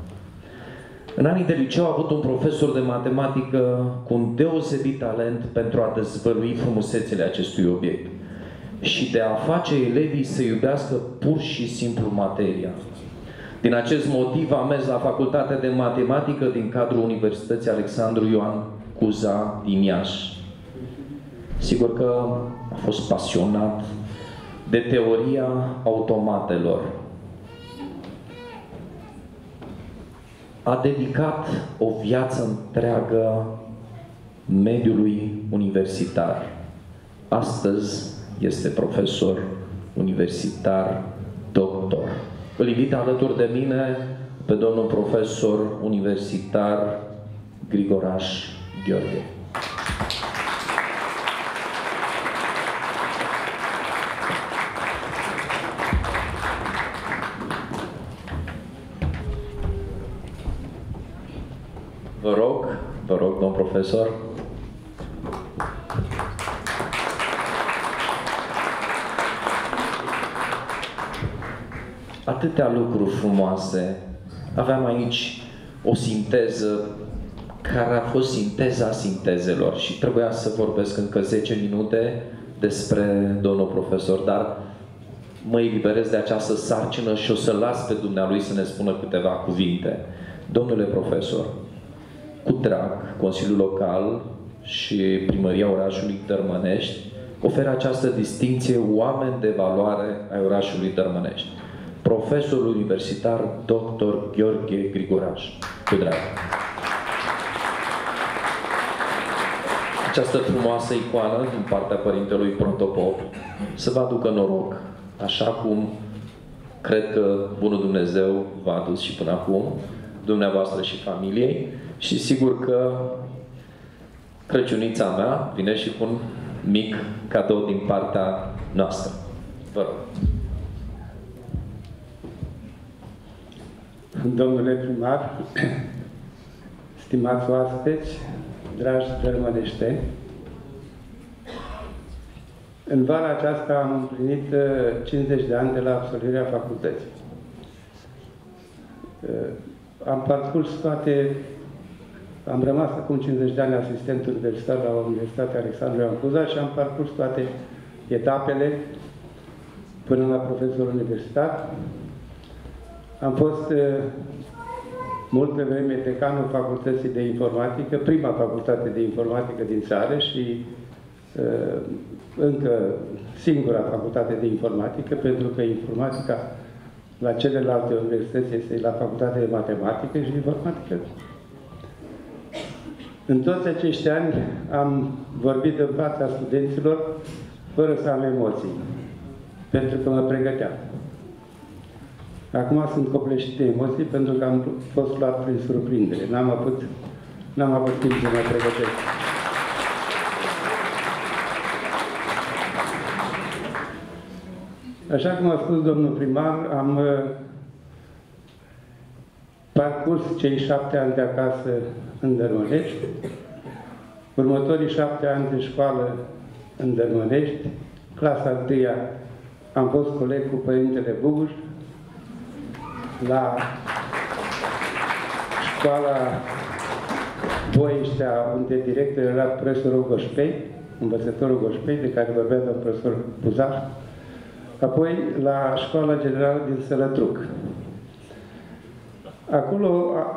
În anii de liceu a avut un profesor de matematică cu un deosebit talent pentru a dezvălui frumusețele acestui obiect și de a face elevii să iubească pur și simplu materia. Din acest motiv am mers la Facultatea de Matematică din cadrul Universității Alexandru Ioan Cuza din Iași. Sigur că a fost pasionat de teoria automatelor. A dedicat o viață întreagă mediului universitar. Astăzi este profesor universitar doctor. Îl invit alături de mine pe domnul profesor universitar Grigoraș Gheorghe. Profesor. Atâtea lucruri frumoase. Aveam aici o sinteză care a fost sinteza sintezelor și trebuia să vorbesc încă 10 minute despre domnul profesor, dar mă eliberez de această sarcină și o să las pe dumnealui să ne spună câteva cuvinte. Domnule profesor, cu drag, Consiliul Local și Primăria orașului Tărmănești oferă această distinție oameni de valoare ai orașului Tărmănești. Profesorul universitar dr. Gheorghe Grigoraș. Cu drag. Această frumoasă icoană din partea Părintelui Protopop să vă aducă noroc, așa cum cred că Bunul Dumnezeu v-a adus și până acum, dumneavoastră și familiei, și sigur că Crăciunița mea vine și cu un mic cadou din partea noastră. Vă rog. Domnule primar, stimați oaspeți, dragi dărmădeșteni, în vara aceasta am împlinit 50 de ani de la absolvirea facultății. Am parcurs toate am rămas acum 50 de ani asistent universitar la Universitatea Alexandru Ioan Cuza și am parcurs toate etapele până la profesor universitar. Am fost uh, multă vreme decanul Facultății de Informatică, prima facultate de informatică din țară și uh, încă singura facultate de informatică, pentru că informatica la celelalte universități este la facultatea de matematică și informatică în toți acești ani am vorbit în fața studenților fără să am emoții, pentru că mă pregăteam. Acum sunt copleșit de emoții pentru că am fost luat prin surprindere. N-am avut, n-am avut timp să mă pregătesc. Așa cum a spus domnul primar, am uh, parcurs cei șapte ani de acasă în Dărmănești, următorii șapte ani de școală în Dărmănești, clasa 1 am fost coleg cu Părintele Buguș la școala Boiștea, unde director era profesorul Goșpei, învățătorul Goșpei, de care vorbea domnul profesor Buzar, apoi la școala generală din Sălătruc. Acolo,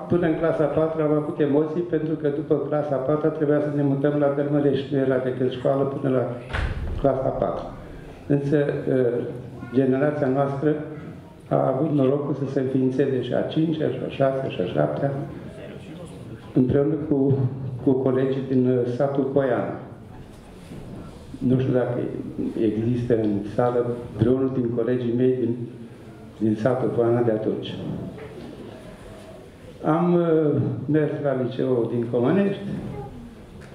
până în clasa 4 am avut emoții, pentru că după clasa 4 trebuia să ne mutăm la Dărmărești, nu era decât școală până la clasa 4. Însă, ă, generația noastră a avut norocul să se înființeze și a 5 și a 6 și a 7 împreună cu, cu colegii din ă, satul Coian. Nu știu dacă există în sală vreunul din colegii mei din, din satul Coiana de atunci. Am uh, mers la liceu din Comănești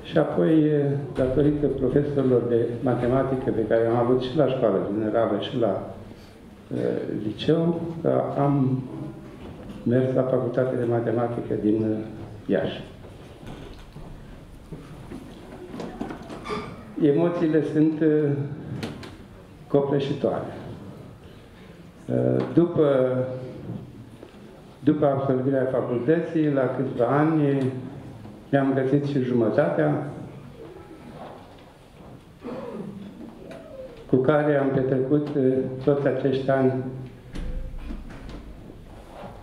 și apoi, uh, datorită profesorilor de matematică pe care am avut și la școală generală și la uh, liceu, am mers la Facultatea de Matematică din Iași. Emoțiile sunt copleșitoare. După după absolvirea facultății, la câțiva ani, mi-am găsit și jumătatea cu care am petrecut eh, toți acești ani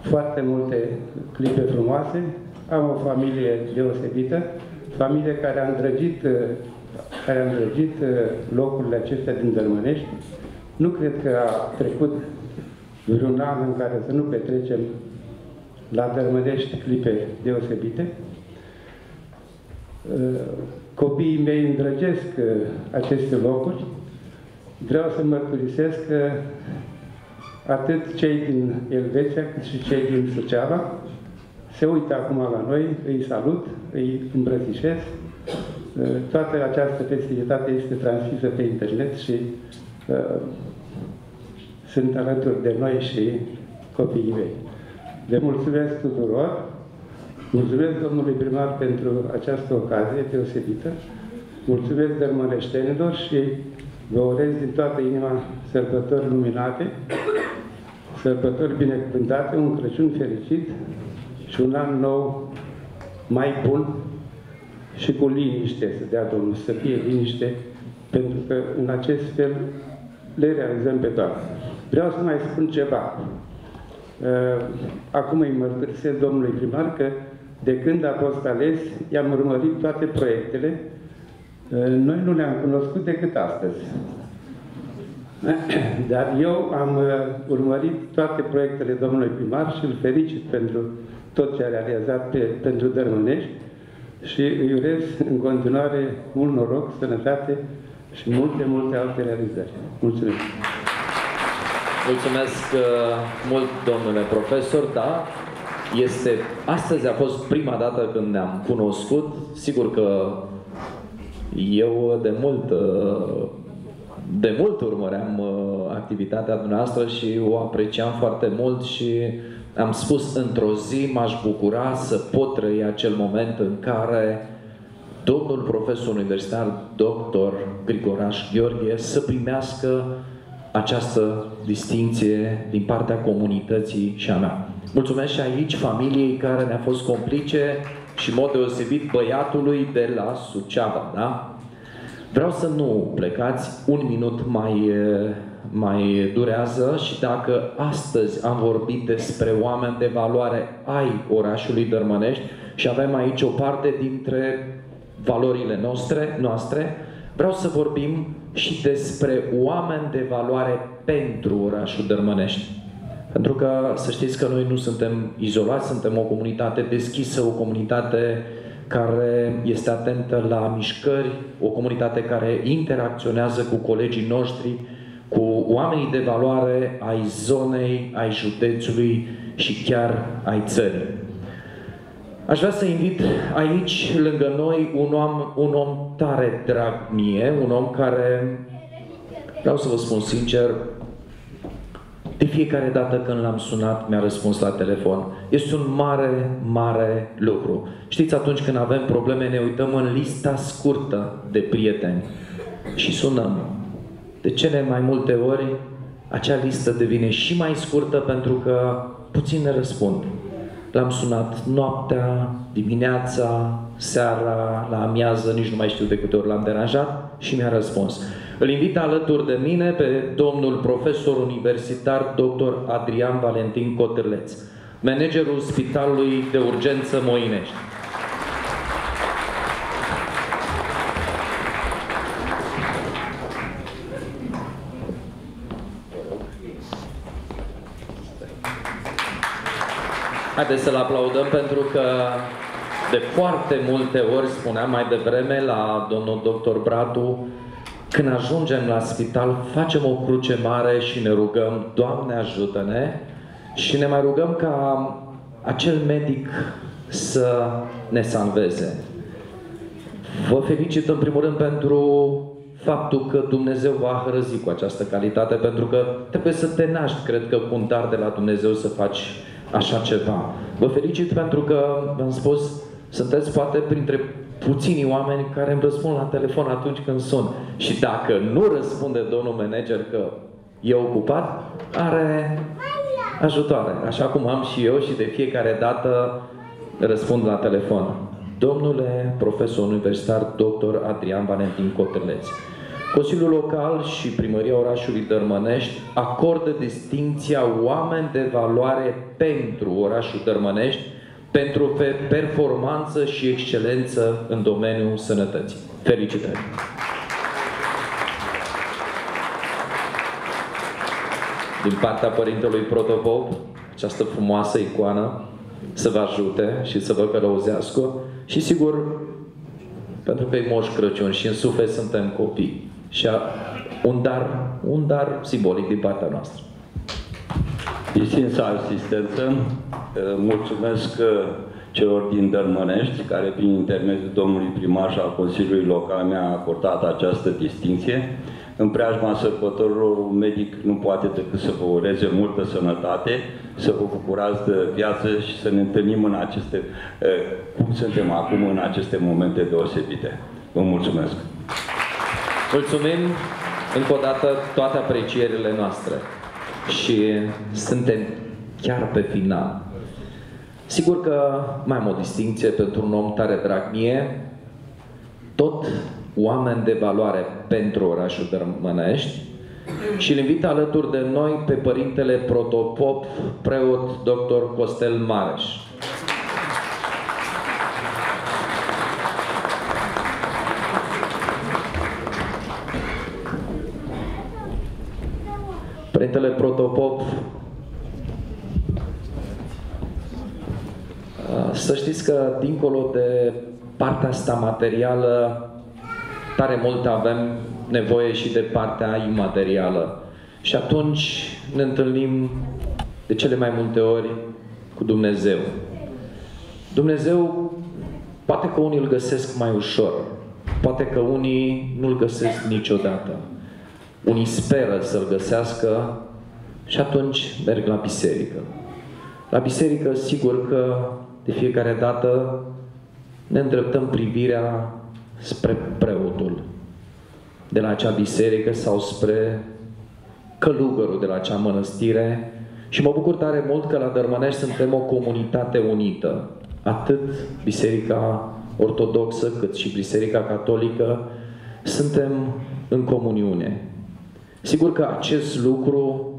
foarte multe clipe frumoase. Am o familie deosebită, familie care a îndrăgit, eh, care a îndrăgit eh, locurile acestea din Dărmănești. Nu cred că a trecut vreun an în care să nu petrecem la Dărmădești clipe deosebite. Uh, copiii mei îndrăgesc uh, aceste locuri. Vreau să mărturisesc că atât cei din Elveția cât și cei din Suceava se uită acum la noi, îi salut, îi îmbrățișez. Uh, toată această festivitate este transmisă pe internet și uh, sunt alături de noi și copiii mei. Le mulțumesc tuturor, mulțumesc domnului primar pentru această ocazie deosebită, mulțumesc dărmăreștenilor și vă urez din toată inima sărbători luminate, sărbători binecuvântate, un Crăciun fericit și un an nou mai bun și cu liniște să dea Domnul, să fie liniște, pentru că în acest fel le realizăm pe toate. Vreau să mai spun ceva. Uh, acum îi mărturisesc domnului primar că de când a fost ales, i-am urmărit toate proiectele. Uh, noi nu le-am cunoscut decât astăzi. Dar eu am uh, urmărit toate proiectele domnului primar și îl felicit pentru tot ce a realizat pe, pentru Dărmânești și îi urez în continuare mult noroc, sănătate și multe, multe alte realizări. Mulțumesc! Mulțumesc uh, mult, domnule profesor, da. Este, astăzi a fost prima dată când ne-am cunoscut. Sigur că eu de mult, uh, de mult urmăream uh, activitatea dumneavoastră și o apreciam foarte mult și am spus într-o zi m-aș bucura să pot trăi acel moment în care domnul profesor universitar, doctor Grigoraș Gheorghe, să primească această distinție din partea comunității și a mea. Mulțumesc și aici familiei care ne-a fost complice și în mod deosebit băiatului de la Suceava, da? Vreau să nu plecați, un minut mai, mai durează și dacă astăzi am vorbit despre oameni de valoare ai orașului Dărmănești și avem aici o parte dintre valorile noastre, noastre vreau să vorbim și despre oameni de valoare pentru orașul Dărmănești. Pentru că să știți că noi nu suntem izolați, suntem o comunitate deschisă, o comunitate care este atentă la mișcări, o comunitate care interacționează cu colegii noștri, cu oamenii de valoare ai zonei, ai județului și chiar ai țării. Aș vrea să invit aici, lângă noi, un om, un om tare drag mie, un om care, vreau să vă spun sincer, de fiecare dată când l-am sunat, mi-a răspuns la telefon. Este un mare, mare lucru. Știți, atunci când avem probleme, ne uităm în lista scurtă de prieteni și sunăm. De cele mai multe ori acea listă devine și mai scurtă pentru că puțin ne răspund. L-am sunat noaptea, dimineața, seara, la amiază, nici nu mai știu de câte ori l-am deranjat și mi-a răspuns. Îl invit alături de mine pe domnul profesor universitar dr. Adrian Valentin Cotârleț, managerul Spitalului de Urgență Moinești. Haideți să-l aplaudăm pentru că de foarte multe ori, spuneam mai devreme la domnul doctor Bratu, când ajungem la spital, facem o cruce mare și ne rugăm, Doamne ajută-ne, și ne mai rugăm ca acel medic să ne salveze. Vă felicit în primul rând pentru faptul că Dumnezeu va hrăzi cu această calitate, pentru că trebuie să te naști, cred că, cu un dar de la Dumnezeu să faci așa ceva. Vă felicit pentru că, v-am spus, sunteți poate printre puținii oameni care îmi răspund la telefon atunci când sun. Și dacă nu răspunde domnul manager că e ocupat, are ajutoare. Așa cum am și eu și de fiecare dată răspund la telefon. Domnule profesor universitar dr. Adrian Valentin Cotărleț, Consiliul Local și Primăria Orașului Dărmănești acordă distinția oameni de valoare pentru orașul Dărmănești pentru performanță și excelență în domeniul sănătății. Felicitări! Din partea Părintelui Protopop, această frumoasă icoană să vă ajute și să vă călăuzească și sigur, pentru că e Moș Crăciun și în suflet suntem copii și un dar, un dar simbolic din partea noastră. Distința asistență, mulțumesc celor din Dărmănești, care prin intermediul domnului primar și al Consiliului Local mi-a acordat această distinție. În preajma sărbătorilor, un medic nu poate decât să vă ureze multă sănătate, să vă bucurați de viață și să ne întâlnim în aceste, cum suntem acum, în aceste momente deosebite. Vă mulțumesc! Mulțumim încă o dată toate aprecierile noastre și suntem chiar pe final. Sigur că mai am o distinție pentru un om tare drag mie, tot oameni de valoare pentru orașul Dărmănești și îl invit alături de noi pe Părintele Protopop, preot dr. Costel Mareș. Părintele Protopop, să știți că dincolo de partea asta materială, tare mult avem nevoie și de partea imaterială. Și atunci ne întâlnim de cele mai multe ori cu Dumnezeu. Dumnezeu poate că unii îl găsesc mai ușor, poate că unii nu îl găsesc niciodată. Unii speră să-L găsească și atunci merg la biserică. La biserică, sigur că de fiecare dată ne îndreptăm privirea spre preotul de la acea biserică sau spre călugărul de la acea mănăstire și mă bucur tare mult că la Dărmănești suntem o comunitate unită. Atât Biserica Ortodoxă cât și Biserica Catolică suntem în comuniune. Sigur că acest lucru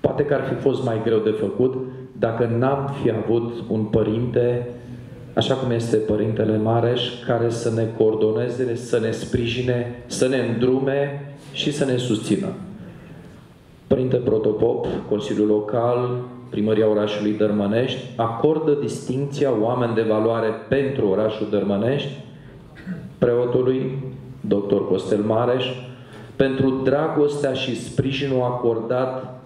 poate că ar fi fost mai greu de făcut dacă n-am fi avut un părinte, așa cum este Părintele Mareș, care să ne coordoneze, să ne sprijine, să ne îndrume și să ne susțină. Părinte Protopop, Consiliul Local, Primăria orașului Dărmănești, acordă distinția oameni de valoare pentru orașul Dărmănești, preotului, dr. Costel Mareș, pentru dragostea și sprijinul acordat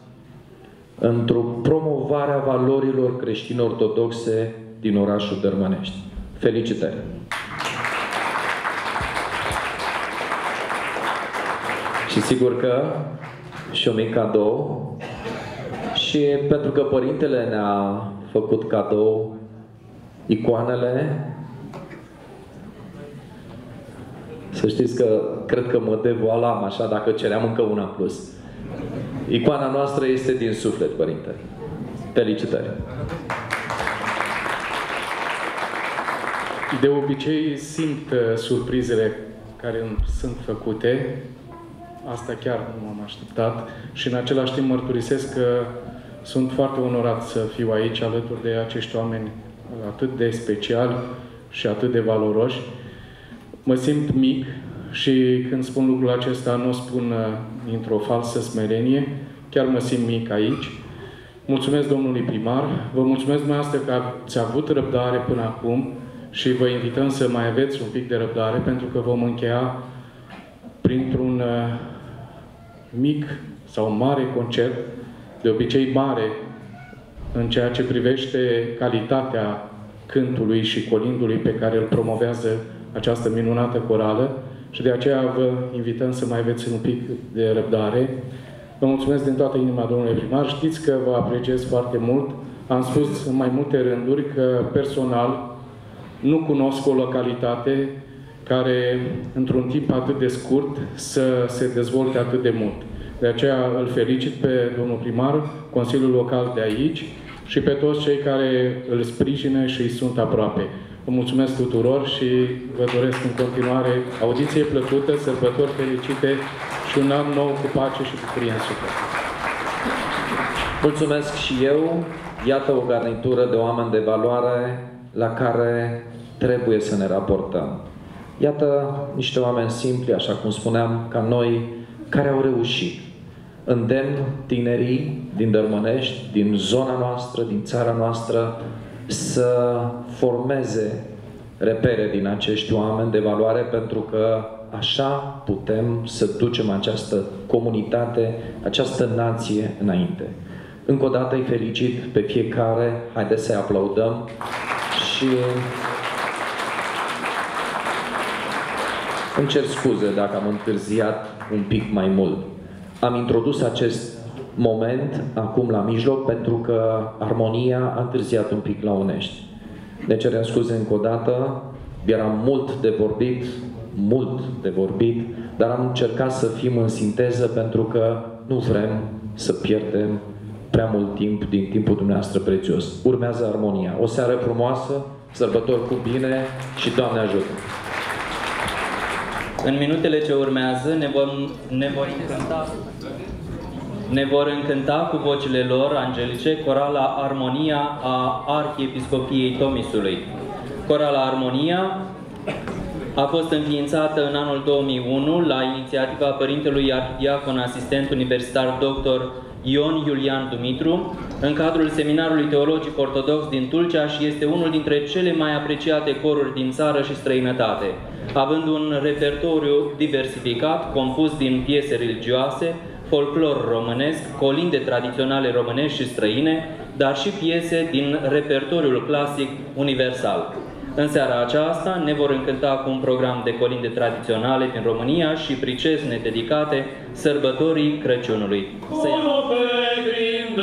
într-o promovare a valorilor creștine-ortodoxe din orașul Dărmănești. Felicitări! Și sigur că și o mic cadou și pentru că părintele ne-a făcut cadou icoanele să știți că cred că mă devoalam așa dacă ceream încă una plus. Icoana noastră este din suflet, Părinte. Felicitări! De obicei simt uh, surprizele care îmi sunt făcute. Asta chiar nu m-am așteptat. Și în același timp mărturisesc că sunt foarte onorat să fiu aici alături de acești oameni atât de speciali și atât de valoroși. Mă simt mic și când spun lucrul acesta nu o spun uh, dintr-o falsă smerenie, chiar mă simt mic aici. Mulțumesc domnului primar, vă mulțumesc dumneavoastră că ați avut răbdare până acum și vă invităm să mai aveți un pic de răbdare pentru că vom încheia printr-un uh, mic sau mare concert, de obicei mare în ceea ce privește calitatea cântului și colindului pe care îl promovează această minunată corală și de aceea vă invităm să mai aveți un pic de răbdare. Vă mulțumesc din toată inima, domnule primar. Știți că vă apreciez foarte mult. Am spus în mai multe rânduri că personal nu cunosc o localitate care, într-un timp atât de scurt, să se dezvolte atât de mult. De aceea îl felicit pe domnul primar, Consiliul Local de aici și pe toți cei care îl sprijină și îi sunt aproape. Vă mulțumesc tuturor și vă doresc în continuare audiție plăcută, sărbători fericite și un an nou cu pace și bucurie în suflet. Mulțumesc și eu. Iată o garnitură de oameni de valoare la care trebuie să ne raportăm. Iată niște oameni simpli, așa cum spuneam, ca noi, care au reușit. Îndemn tinerii din Dărmănești, din zona noastră, din țara noastră, să formeze repere din acești oameni de valoare pentru că așa putem să ducem această comunitate, această nație înainte. Încă o dată îi felicit pe fiecare, haideți să-i aplaudăm și îmi cer scuze dacă am întârziat un pic mai mult. Am introdus acest moment acum la mijloc pentru că armonia a întârziat un pic la Unești. Ne cerem scuze încă o dată, era mult de vorbit, mult de vorbit, dar am încercat să fim în sinteză pentru că nu vrem să pierdem prea mult timp din timpul dumneavoastră prețios. Urmează armonia. O seară frumoasă, sărbători cu bine și Doamne ajută! În minutele ce urmează ne, vom, ne vor încânta ne vor încânta cu vocile lor angelice corala Armonia a Arhiepiscopiei Tomisului. Corala Armonia a fost înființată în anul 2001 la inițiativa Părintelui Arhidiacon Asistent Universitar Dr. Ion Iulian Dumitru, în cadrul Seminarului Teologic Ortodox din Tulcea și este unul dintre cele mai apreciate coruri din țară și străinătate, având un repertoriu diversificat, compus din piese religioase, folclor românesc, colinde tradiționale românești și străine, dar și piese din repertoriul clasic universal. În seara aceasta ne vor încânta cu un program de colinde tradiționale din România și pricesne dedicate sărbătorii Crăciunului. Să Bim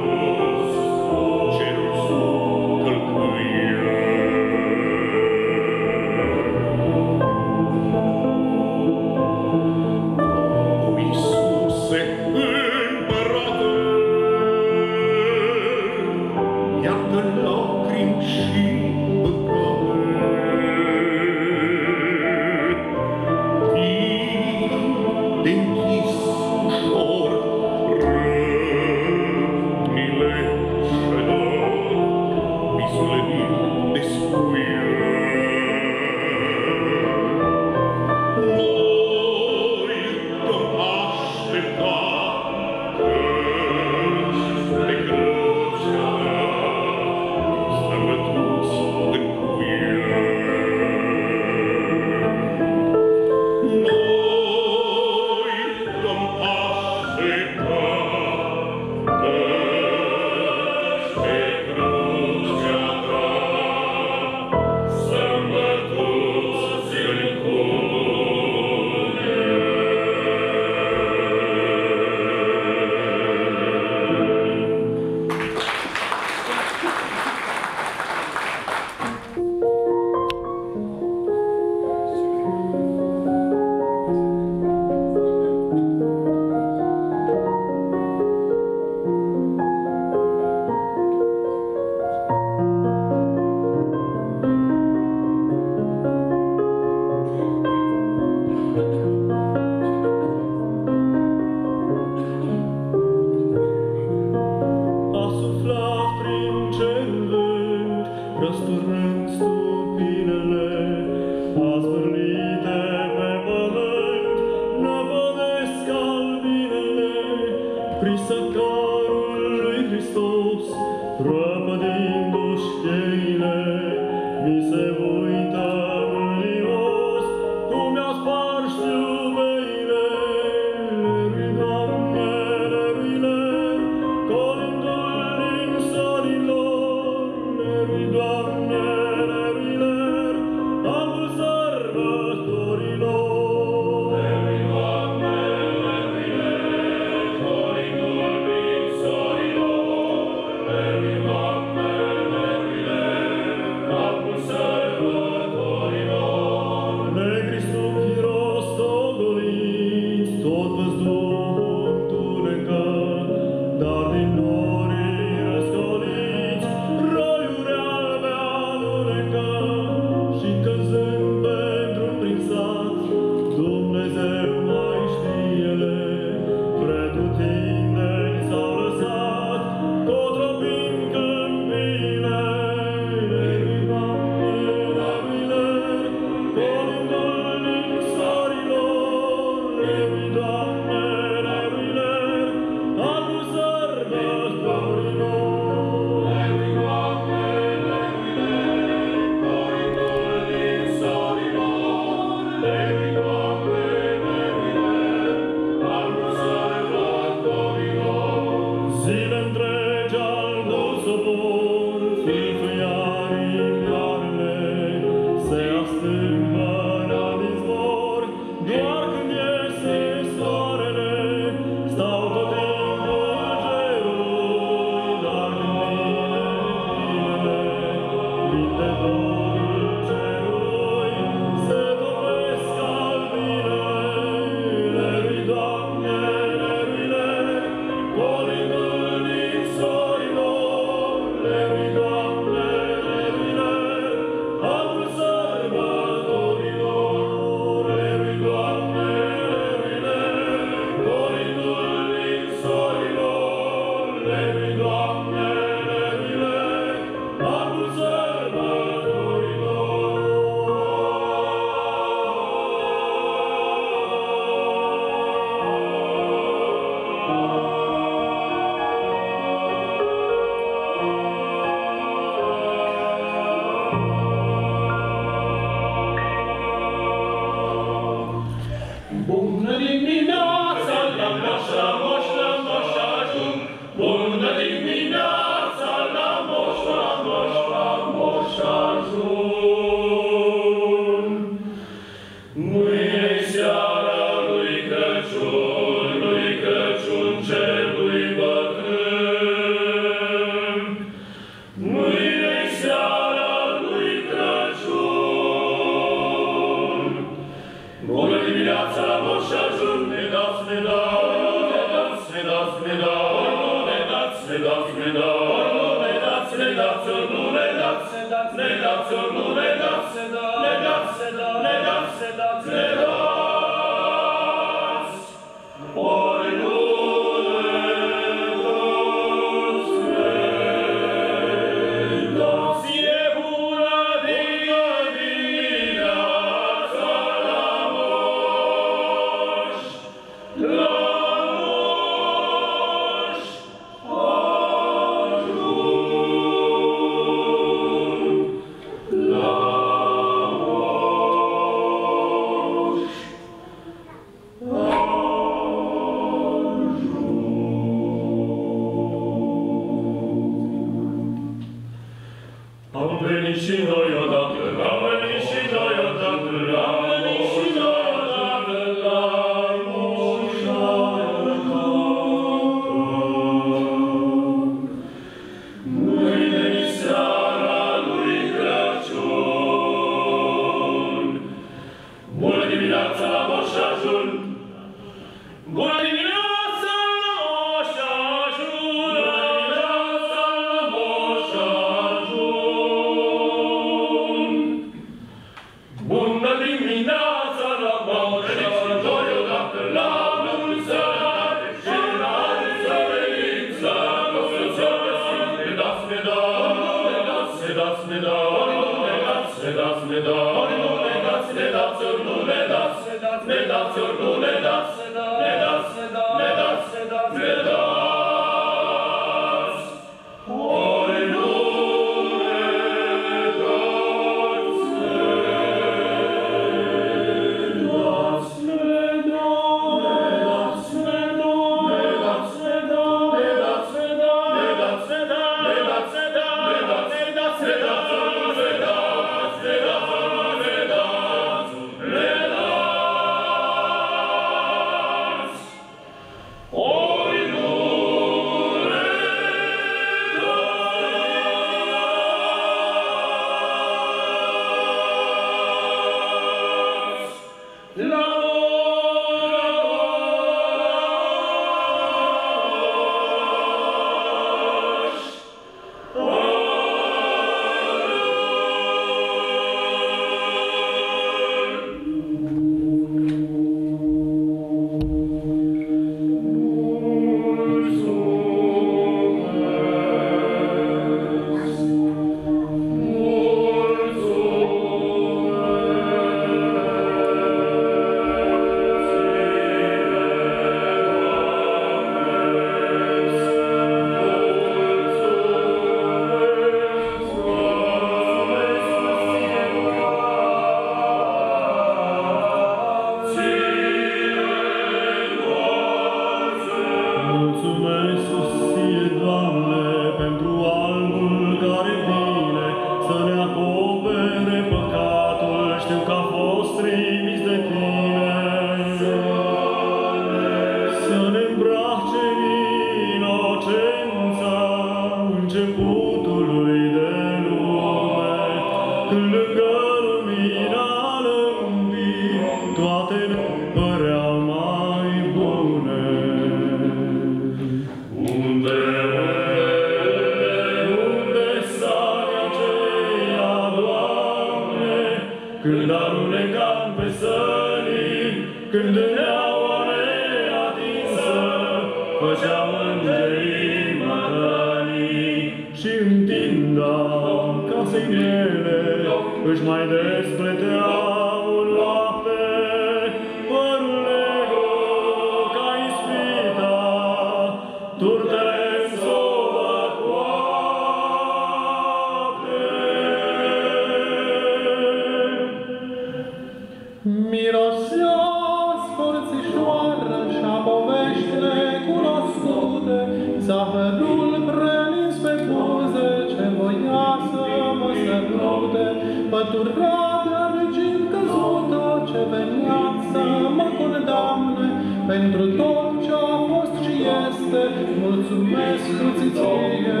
împătura de regim căzută ce venea să mă condamne pentru tot ce a fost și este. Mulțumesc, Luțiție,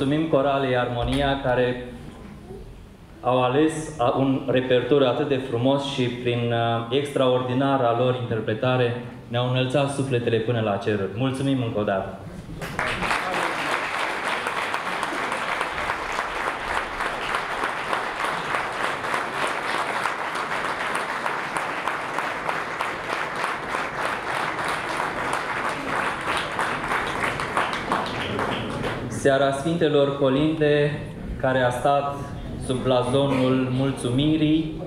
Mulțumim coralei Armonia care au ales un repertoriu atât de frumos și prin extraordinara lor interpretare ne-au înălțat sufletele până la ceruri. Mulțumim încă o dată! Seara Sfintelor Colinde, care a stat sub blazonul mulțumirii,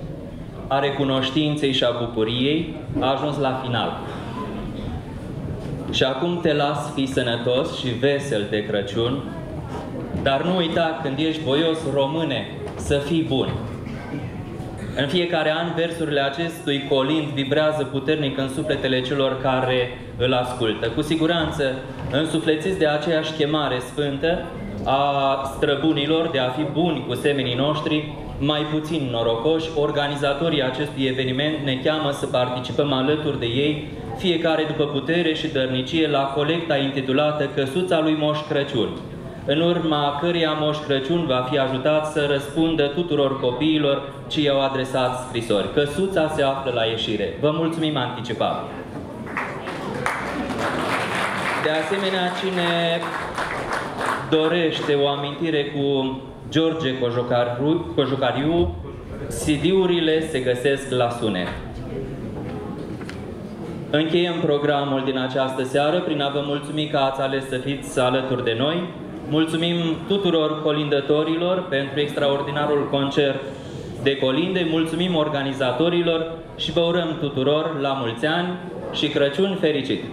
a recunoștinței și a bucuriei, a ajuns la final. Și acum te las fi sănătos și vesel de Crăciun, dar nu uita când ești voios române să fii bun. În fiecare an, versurile acestui colind vibrează puternic în sufletele celor care îl ascultă. Cu siguranță, însuflețiți de aceeași chemare sfântă a străbunilor de a fi buni cu semenii noștri, mai puțin norocoși, organizatorii acestui eveniment ne cheamă să participăm alături de ei, fiecare după putere și dărnicie, la colecta intitulată Căsuța lui Moș Crăciun în urma căreia Moș Crăciun va fi ajutat să răspundă tuturor copiilor ce i-au adresat scrisori. Căsuța se află la ieșire. Vă mulțumim anticipat! De asemenea, cine dorește o amintire cu George Cojocariu, Cojocariu CD-urile se găsesc la Sunet. Încheiem programul din această seară prin a vă mulțumi că ați ales să fiți alături de noi. Mulțumim tuturor colindătorilor pentru extraordinarul concert de colinde, mulțumim organizatorilor și vă urăm tuturor la mulți ani și Crăciun fericit!